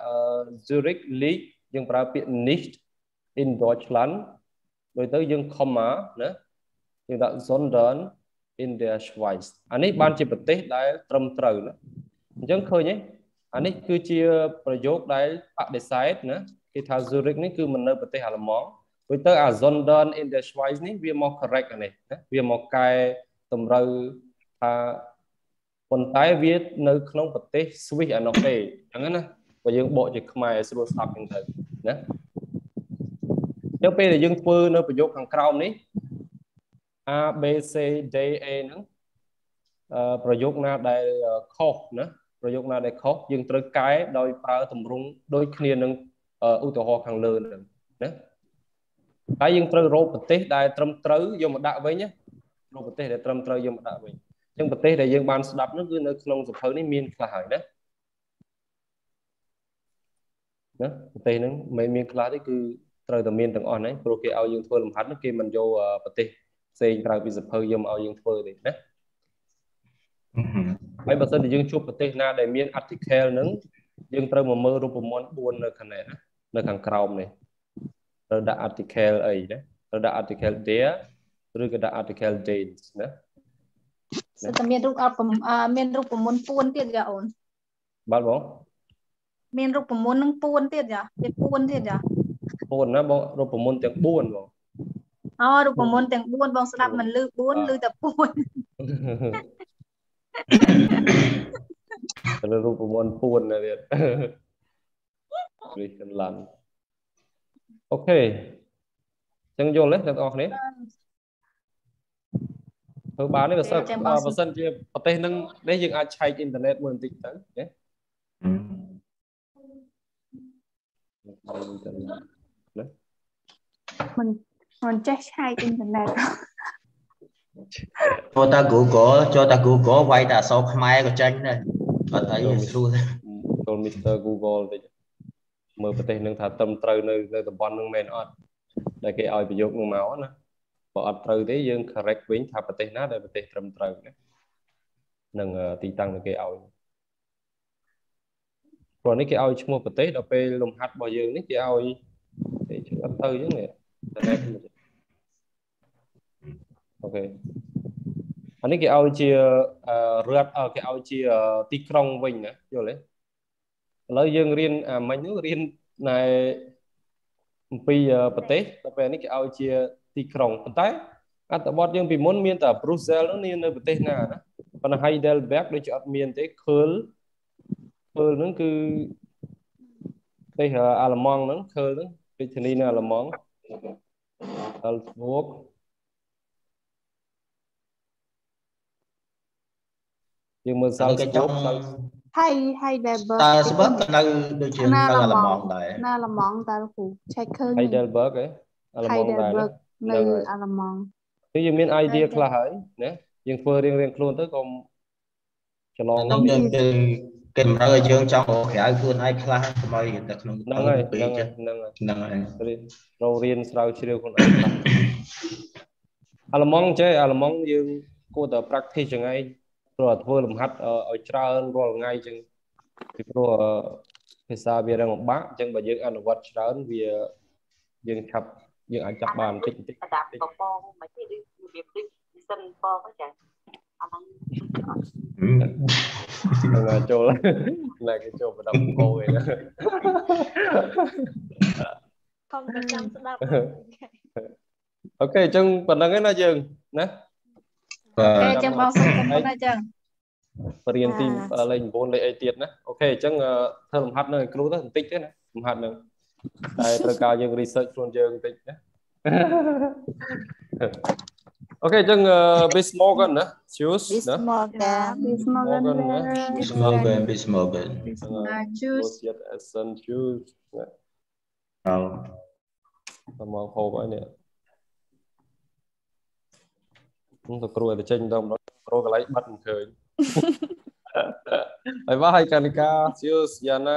Zurich League យើងប្រើពាក្យ nicht in Deutschland ដូចទៅយើង comma ណាយើងដាក់ sondern in der Schweiz អានេះបានជាប្រទេសដែលត្រឹមត្រូវណាអញ្ចឹងឃើញទេអានេះគឺជាប្រយោគដែលបដិសេធណាគេថា Zurich នេះគឺមិននៅប្រទេសអាល្លឺម៉ង់ ដូចទៅអា Sondern in der Schweiz នេះវាមក correct អានេះណាវាមកកែតម្រូវថាប៉ុន្តែវានៅក្នុងប្រទេស Swiss អានោះទេអញ្ចឹងណាបើយើងបកជាខ្មែរស្រួលស្ដាប់ចឹងទៅណាអញ្ចឹងពេលដែលយើងធ្វើនៅប្រយោគខាងក្រោមនេះ A B C D A ហ្នឹងអឺប្រយោគណាដែលខុសណាប្រយោគណាដែលខុសយើងត្រូវកែដោយប្រើទម្រង់ដូចគ្នានឹងឧទាហរណ៍ខាងលើហ្នឹងណា ហើយយើងត្រូវរកប្រទេសដែលត្រឹមត្រូវយកមកដាក់វិញណារកប្រទេសដែលត្រឹមត្រូវយកមកដាក់វិញអញ្ចឹងប្រទេសដែលយើងបានស្ដាប់នោះគឺនៅក្នុងសភៅនេះមានខ្លះហើយណាណាប្រទេសហ្នឹងមិនមានខ្លះទេគឺត្រូវតែមានទាំងអស់ហ្នឹងព្រោះគេឲ្យយើងធ្វើលំហាត់នោះគេមិនយកប្រទេសផ្សេងក្រៅពីសភៅយកមកឲ្យយើងធ្វើទេណាហើយបើសិនជាយើងជួបប្រទេសណាដែលមាន article ហ្នឹងយើងត្រូវមកមើលរូបមន្ត4នៅខាងនេះណានៅខាងក្រោមនេះ ត្រូវដាក់ article អីណាត្រូវដាក់ article there ឬក៏ដាក់ article dates ណាសិតតែមានរូបអត់មានរូបមន្តពួនទៀតយ៉ាអូនបាទបងមានរូបមន្តនឹងពួនទៀតយ៉ាវាពួនទៀតយ៉ាពួនណាបងរូបមន្តទាំង4បងអូរូបមន្តទាំង4បងស្ដាប់មិនលឺ4លឺតែពួនទៅរូបមន្តពួនទៀតរីក ន្លន់អូខេចឹងយល់ទេអ្នកទាំងអស់គ្នាធ្វើបានទេបើសិនបើសិនជាប្រទេសនឹងនេះយើងអាចឆែកអ៊ីនធឺណិតមួយបន្តិចទៅណាមិនមិនចេះឆែកអ៊ីនធឺណិតចូលតា Google ចូលតា Google វាយតាអក្សរខ្មែរក៏ចេញដែរអត់អីស្រួលចូល Mr Google តិច មើលប្រទេសនឹងថាត្រឹមត្រូវនៅនៅតំបន់នឹងមែនអត់ដែលគេឲ្យប្រយោគនឹងមកណាបើអត់ត្រូវទេយើង correct វិញថាប្រទេសណាដែលប្រទេសត្រឹមត្រូវណានឹងទីតាំងដែលគេឲ្យព្រោះនេះគេឲ្យឈ្មោះប្រទេសដល់ពេលលំហាត់របស់យើងនេះគេឲ្យគេជឿអត់ទៅអញ្ចឹងនេះតែអូខេអានេះគេឲ្យជារដ្ឋគេឲ្យជាទីក្រុងវិញណាយល់ទេ ឥឡូវយើងរៀនអាមិញនោះរៀនណែអំពីប្រទេសដល់ពេលនេះគេឲ្យជាទីក្រុងប៉ុន្តែអត្ថបទយើងពីមុនមានតែ Brussels នោះនៅប្រទេសណាណាប៉ុន្តែ Heidelberg ដូចជាអត់មានទេ Köln Köln ហ្នឹងគឺប្រទេសអាល្លឺម៉ង់ហ្នឹង Köln ហ្នឹងរាជធានីនៅអាល្លឺម៉ង់ Salzburg យើងមើល Salzburg ហើយហើយដែលបើតើស្បឹកនៅដូចជានៅអាល្លឺម៉ង់ដែរនៅអាល្លឺម៉ង់តើគ្រូឆែកឃើញ Heidelberg ហ៎អាល្លឺម៉ង់ដែរនៅអាល្លឺម៉ង់គឺយើងមាន idea ខ្លះហើយណាយើងធ្វើរៀងរៀងខ្លួនទៅកុំច្រឡងយើងគេគេតម្រូវឲ្យយើងចង់រកក្រៅខ្លួនឯងខ្លះកុំឲ្យតែក្នុងហ្នឹងហើយហ្នឹងហើយហ្នឹងហើយហ្នឹងហើយត្រូវរៀនស្រាវជ្រាវខ្លួនឯងអាល្លឺម៉ង់ចេះអាល្លឺម៉ង់យើងគួរតែ practice ចឹងឯង ព្រោះធ្វើលំហាត់ឲ្យច្រើនរាល់ថ្ងៃចឹងពីព្រោះភាសាវារឹងបាក់អញ្ចឹងបើយើងអនុវត្តច្រើនវាយើងឆាប់យើងអាចចាប់បានបន្តិចបន្តិចដាក់កំបងមិនទេដូចរបៀបដូចសិនបងចាអាហ្នឹងហ្នឹងចូលណែគេចូលប្រដាប់កោឯណាខំតែចាំស្ដាប់អូខេអញ្ចឹងប៉ុណ្្នឹងឯណាយើងណា បាទអញ្ចឹងបងសុំប៉ុណ្្នឹងអញ្ចឹងបរៀនទីលេខ9លេខអីទៀតណាអូខេអញ្ចឹងធ្វើលំហាត់នៅគ្រូទៅបន្តិចទេណាលំហាត់នឹងតែត្រូវការយើង research ខ្លួនយើងបន្តិចណាអូខេអញ្ចឹង Bismorgan ណា choose ណា Bismorgan Bismorgan ណា Bismorgan Bismorgan choose yet Essen choose អោតមកហូបហើយនេះខ្ញុំ ទៅគ្រូឲ្យទៅចេញដល់គ្រូកន្លែងបាត់មិនឃើញហើយបាទហើយកណិកា choose យ៉ាណា